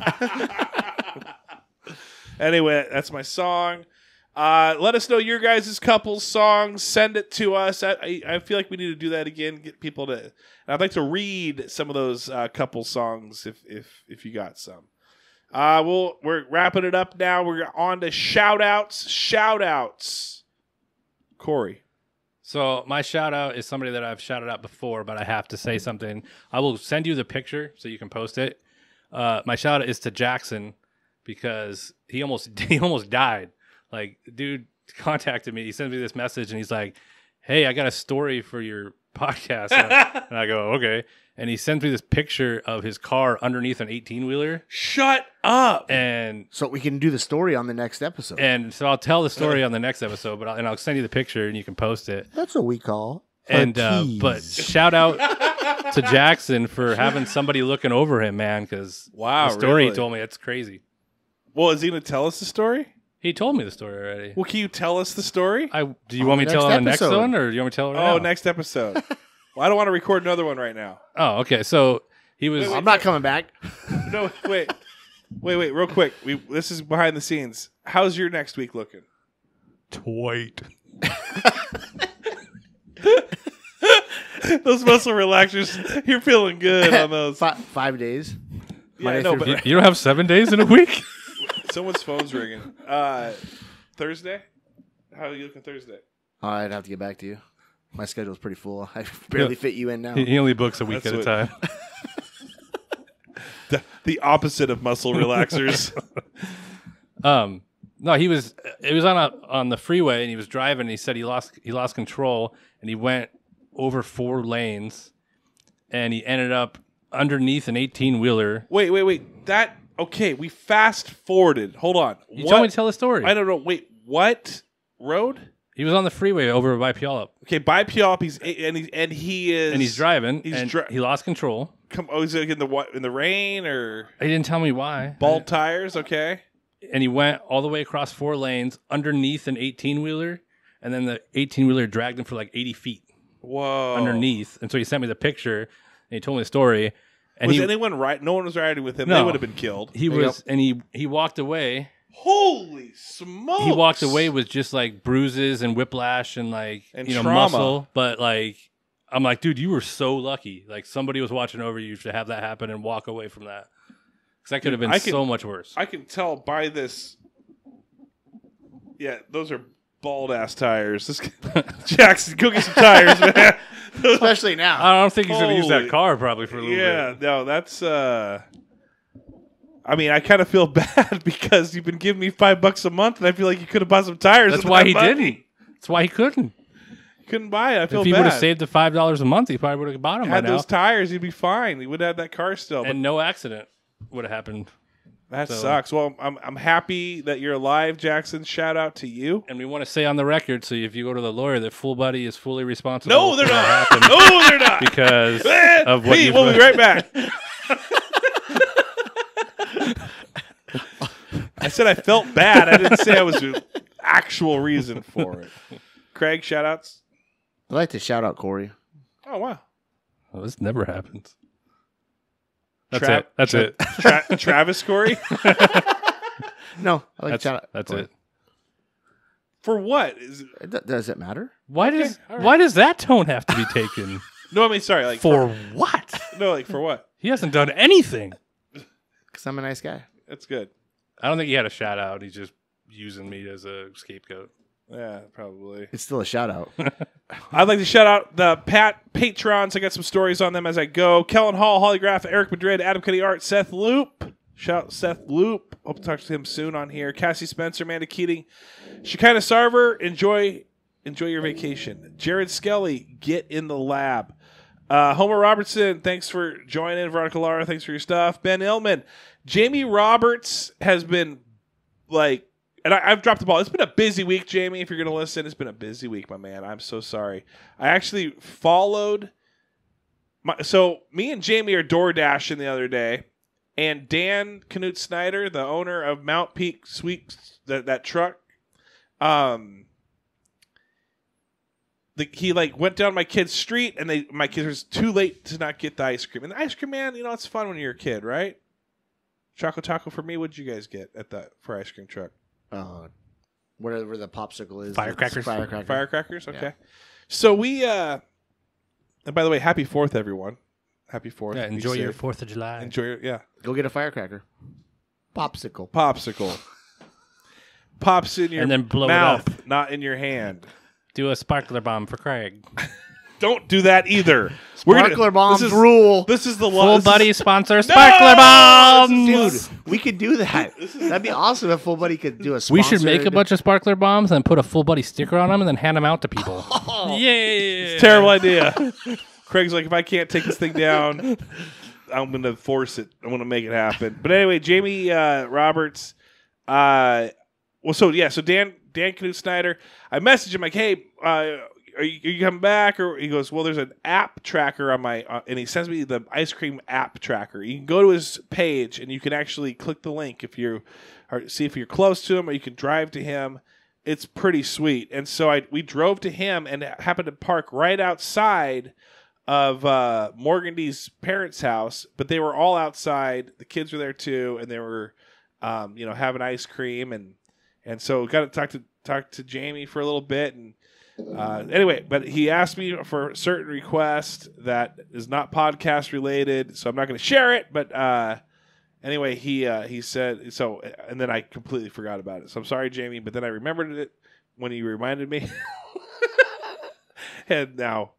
[SPEAKER 1] Anyway, that's my song. Uh, let us know your guys' couples songs. Send it to us. I, I, I feel like we need to do that again. Get people to. And I'd like to read some of those uh, couple songs if if if you got some. Uh, we'll we're wrapping it up now. We're on to shout outs. Shout outs. Corey.
[SPEAKER 3] So my shout out is somebody that I've shouted out before, but I have to say something. I will send you the picture so you can post it. Uh, my shout out is to Jackson because he almost he almost died. Like, dude contacted me. He sent me this message and he's like, "Hey, I got a story for your podcast." and I go, "Okay." And he sends me this picture of his car underneath an 18 wheeler,
[SPEAKER 1] Shut up.
[SPEAKER 3] and
[SPEAKER 2] So we can do the story on the next episode.
[SPEAKER 3] and so I'll tell the story on the next episode, but I'll, and I'll send you the picture and you can post it.
[SPEAKER 2] That's what we call. a
[SPEAKER 3] and uh, but shout out to Jackson for having somebody looking over him, man. Because
[SPEAKER 1] Wow,
[SPEAKER 3] the story
[SPEAKER 1] really?
[SPEAKER 3] he told me it's crazy.
[SPEAKER 1] Well, is he going to tell us the story?
[SPEAKER 3] He told me the story already.
[SPEAKER 1] Well, can you tell us the story?
[SPEAKER 3] I do you
[SPEAKER 2] On
[SPEAKER 3] want me
[SPEAKER 2] the
[SPEAKER 3] to tell
[SPEAKER 2] next
[SPEAKER 3] it on the next
[SPEAKER 2] episode.
[SPEAKER 3] one, or do you want me to tell it? Right
[SPEAKER 1] oh,
[SPEAKER 3] now?
[SPEAKER 1] next episode. well, I don't want to record another one right now.
[SPEAKER 3] Oh, okay. So he was.
[SPEAKER 1] Wait, wait.
[SPEAKER 2] I'm not coming back.
[SPEAKER 1] No, wait, wait, wait, real quick. We this is behind the scenes. How's your next week looking?
[SPEAKER 3] Twite.
[SPEAKER 1] those muscle relaxers. You're feeling good on those.
[SPEAKER 2] Fi- five days.
[SPEAKER 1] Yeah,
[SPEAKER 2] Monday
[SPEAKER 1] no,
[SPEAKER 2] through
[SPEAKER 1] but
[SPEAKER 3] You don't have seven days in a week?
[SPEAKER 1] Someone's phone's ringing. Uh, Thursday. How are you looking Thursday?
[SPEAKER 2] Oh, I'd have to get back to you. My schedule's pretty full. I barely fit you in now.
[SPEAKER 3] he he only books a week
[SPEAKER 1] That's
[SPEAKER 3] at a time.
[SPEAKER 1] The, the opposite of muscle relaxers.
[SPEAKER 3] Um, no, he was. It was on a on the freeway, and he was driving. And he said he lost he lost control, and he went over four lanes, and he ended up underneath an eighteen wheeler.
[SPEAKER 1] wait, wait, wait. That okay? We fast forwarded. Hold on.
[SPEAKER 3] You told me to tell the story.
[SPEAKER 1] I don't know. Wait, what road?
[SPEAKER 3] He was on the freeway over by Puyallup,
[SPEAKER 1] Okay, by Puyallup. He's and he and he is
[SPEAKER 3] and he's driving,
[SPEAKER 1] He's
[SPEAKER 3] and
[SPEAKER 1] dri-
[SPEAKER 3] he lost control.
[SPEAKER 1] Come, oh, is it in the what? In the rain or
[SPEAKER 3] He didn't tell me why.
[SPEAKER 1] bald tires? Okay.
[SPEAKER 3] and he went all the way across four lanes underneath an 18 wheeler and then the 18 wheeler dragged him for like 80 feet
[SPEAKER 1] Whoa.
[SPEAKER 3] underneath and so he sent me the picture and he told me the story and
[SPEAKER 1] was
[SPEAKER 3] he,
[SPEAKER 1] anyone right? No one was riding with him.
[SPEAKER 3] No.
[SPEAKER 1] They would have been killed.
[SPEAKER 3] he was and he he walked away
[SPEAKER 1] Holy smokes!
[SPEAKER 3] he walked away with just like bruises and whiplash and like
[SPEAKER 1] And
[SPEAKER 3] you know
[SPEAKER 1] trauma.
[SPEAKER 3] muscle but like i'm like dude you were so lucky like somebody was watching over you to have that happen and walk away from that because that could have been
[SPEAKER 1] I can-
[SPEAKER 3] so much worse
[SPEAKER 1] I can tell by this. Yeah, those are bald ass tires. This Jackson, go get some tires, man.
[SPEAKER 2] Especially now.
[SPEAKER 3] i don't think he's gonna use
[SPEAKER 1] Holy-
[SPEAKER 3] that car probably for a little bit.
[SPEAKER 1] yeah,
[SPEAKER 3] bit
[SPEAKER 1] no, that's. uh I mean, I kind of feel bad because you've been giving me five bucks a month, and I feel like you could have bought some tires.
[SPEAKER 3] that's
[SPEAKER 1] with
[SPEAKER 3] why
[SPEAKER 1] that
[SPEAKER 3] he
[SPEAKER 1] money.
[SPEAKER 3] didn't that's why he couldn't He
[SPEAKER 1] Couldn't buy it. I feel
[SPEAKER 3] if he
[SPEAKER 1] bad.
[SPEAKER 3] would have saved the five dollars a month, he probably would have bought them by
[SPEAKER 1] had
[SPEAKER 3] now,
[SPEAKER 1] those tires, he'd be fine. He would have that car still. But
[SPEAKER 3] and no accident would have happened.
[SPEAKER 1] That
[SPEAKER 3] so-
[SPEAKER 1] sucks. Well, I'm I'm happy that you're alive, Jackson. Shout out to you.
[SPEAKER 3] And we want to say on the record, so if you go to the lawyer, that Full Buddy is fully responsible.
[SPEAKER 1] No, they're not. no, they're not.
[SPEAKER 3] because
[SPEAKER 1] Eh,
[SPEAKER 3] of what
[SPEAKER 1] Pete,
[SPEAKER 3] you've
[SPEAKER 1] we'll be right back. I said I felt bad. I didn't say I was the actual reason for it. Craig, shout outs.
[SPEAKER 2] I'd like to shout out Corey.
[SPEAKER 1] Oh wow.
[SPEAKER 3] Oh, this never happens. That's
[SPEAKER 1] Tra-
[SPEAKER 3] it. That's
[SPEAKER 1] Tra-
[SPEAKER 3] it.
[SPEAKER 1] Tra- Travis Corey?
[SPEAKER 2] No, I like
[SPEAKER 3] That's,
[SPEAKER 2] to shout out.
[SPEAKER 3] that's
[SPEAKER 2] Corey.
[SPEAKER 3] it.
[SPEAKER 1] For what? Is it,
[SPEAKER 2] D- does it matter?
[SPEAKER 3] Why does
[SPEAKER 1] all right.
[SPEAKER 3] why does that tone have to be taken?
[SPEAKER 1] no, I mean sorry, like
[SPEAKER 3] For what?
[SPEAKER 1] no, like for what?
[SPEAKER 3] He hasn't done anything.
[SPEAKER 2] Because I'm a nice guy.
[SPEAKER 1] That's good.
[SPEAKER 3] I don't think he had a shout out. He's just using me as a scapegoat.
[SPEAKER 1] Yeah, probably.
[SPEAKER 2] It's still a shout out.
[SPEAKER 1] I'd like to shout out the Pat patrons. I got some stories on them as I go. Kellen Hall, Hollygraph, Eric Madrid, Adam Cuddy Art, Seth Loop. Shout out Seth Loop. Hope to talk to him soon on here. Cassie Spencer, Amanda Keating, Shekinah Sarver. Enjoy, enjoy your vacation. Jared Skelly, get in the lab. Uh, Homer Robertson, thanks for joining. Veronica Lara, thanks for your stuff. Ben Illman, Jamie Roberts has been like, and I, I've dropped the ball. It's been a busy week, Jamie. If you're going to listen, it's been a busy week, my man. I'm so sorry. I actually followed. My, so me and Jamie are door dashing the other day, and Dan Knut Snyder, the owner of Mount Peak Sweets, that that truck, um, the, he like went down my kid's street, and they my kids was too late to not get the ice cream. And the ice cream man, you know, it's fun when you're a kid, right? Choco taco for me. What'd you guys get at that for ice cream truck?
[SPEAKER 2] Uh, whatever the popsicle is.
[SPEAKER 3] Firecrackers.
[SPEAKER 2] It's Firecracker.
[SPEAKER 1] Firecrackers. Okay.
[SPEAKER 2] Yeah.
[SPEAKER 1] So we. uh And by the way, happy Fourth, everyone. Happy Fourth.
[SPEAKER 3] Yeah, enjoy your. Fourth of July.
[SPEAKER 1] Enjoy your yeah.
[SPEAKER 2] Go get a firecracker. Popsicle.
[SPEAKER 1] Popsicle. Pops in your
[SPEAKER 3] And then blow it
[SPEAKER 1] mouth,
[SPEAKER 3] up.
[SPEAKER 1] not in your hand.
[SPEAKER 3] Do a sparkler bomb for Craig.
[SPEAKER 1] Don't do that either. We're gonna-
[SPEAKER 2] Sparkler bombs
[SPEAKER 1] this is,
[SPEAKER 2] rule.
[SPEAKER 1] This is the
[SPEAKER 3] Full
[SPEAKER 1] law. this is-
[SPEAKER 3] Buddy sponsor sparkler bombs.
[SPEAKER 2] Dude, we could do that. That'd be awesome if Full Buddy could do a
[SPEAKER 3] We should make a bunch of sparkler bombs and put a Full Buddy sticker on them and then hand them out to people. yeah.
[SPEAKER 1] Terrible idea. Craig's like, if I can't take this thing down, I'm gonna force it. I'm gonna make it happen. But anyway, Jamie uh, Roberts. Uh, well, so yeah, so Dan Dan Knut Snyder. I messaged him like, hey, uh, are you, are you coming back? Or he goes, well, there's an app tracker on my, uh, and he sends me the ice cream app tracker. You can go to his page and you can actually click the link if you or see if you're close to him, or you can drive to him. It's pretty sweet. And so I we drove to him and happened to park right outside of uh, Morgandy's parents' house, but they were all outside. The kids were there too, and they were, um, you know, having ice cream and and so got to talk to talk to Jamie for a little bit, and Uh, anyway, but he asked me for a certain request that is not podcast related, so I'm not going to share it. But uh, anyway, he uh, he said so, and then I completely forgot about it. So I'm sorry, Jamie, but then I remembered it when he reminded me, and now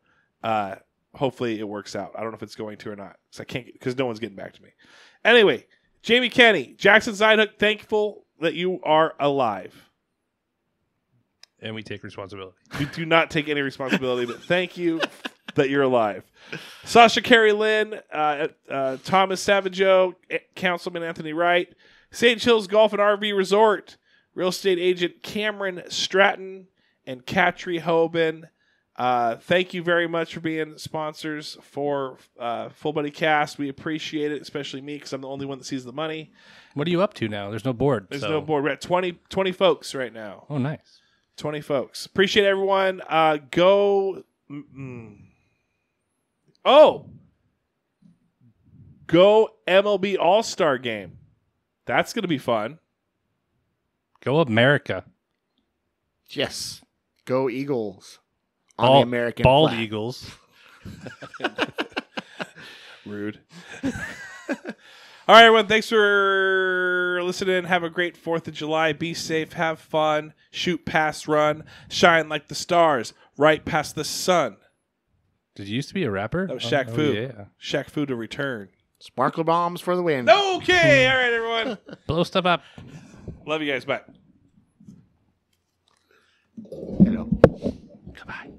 [SPEAKER 1] uh, hopefully it works out. I don't know if it's going to or not because I can't because no one's getting back to me. Anyway, Jamie Kenny, Jackson Sidehook, thankful that you are alive.
[SPEAKER 3] And we take responsibility.
[SPEAKER 1] We do not take any responsibility, but thank you that you're alive. Sasha Carey Lynn, uh, uh, Thomas Savageau, Councilman Anthony Wright, Sage Hills Golf and RV Resort, real estate agent Cameron Stratton, and Katri Hoban. Uh, thank you very much for being sponsors for uh, Full Buddy Cast. We appreciate it, especially me because I'm the only one that sees the money.
[SPEAKER 3] What are you up to now? There's no board.
[SPEAKER 1] There's
[SPEAKER 3] so-
[SPEAKER 1] no board. We're at 20, 20 folks right now.
[SPEAKER 3] Oh, nice.
[SPEAKER 1] 20 folks. Appreciate everyone. Uh, go. mm-mm. Oh. Go MLB All Star game. That's going to be fun.
[SPEAKER 3] Go America.
[SPEAKER 2] Yes. Go Eagles. On
[SPEAKER 3] Bald,
[SPEAKER 2] the American
[SPEAKER 3] bald
[SPEAKER 2] flag.
[SPEAKER 3] Eagles.
[SPEAKER 1] Rude. All right, everyone. Thanks for listening. Have a great 4th of July. Be safe. Have fun. Shoot, pass, run. Shine like the stars. Right past the sun.
[SPEAKER 3] Did you used to be a rapper?
[SPEAKER 1] That was oh, Shaq
[SPEAKER 3] oh,
[SPEAKER 1] Fu.
[SPEAKER 3] yeah.
[SPEAKER 1] Shaq Fu to return.
[SPEAKER 2] Sparkle bombs for the win.
[SPEAKER 1] Okay. All right, everyone.
[SPEAKER 3] Blow stuff up.
[SPEAKER 1] Love you guys. Bye.
[SPEAKER 2] Hello.
[SPEAKER 3] Goodbye.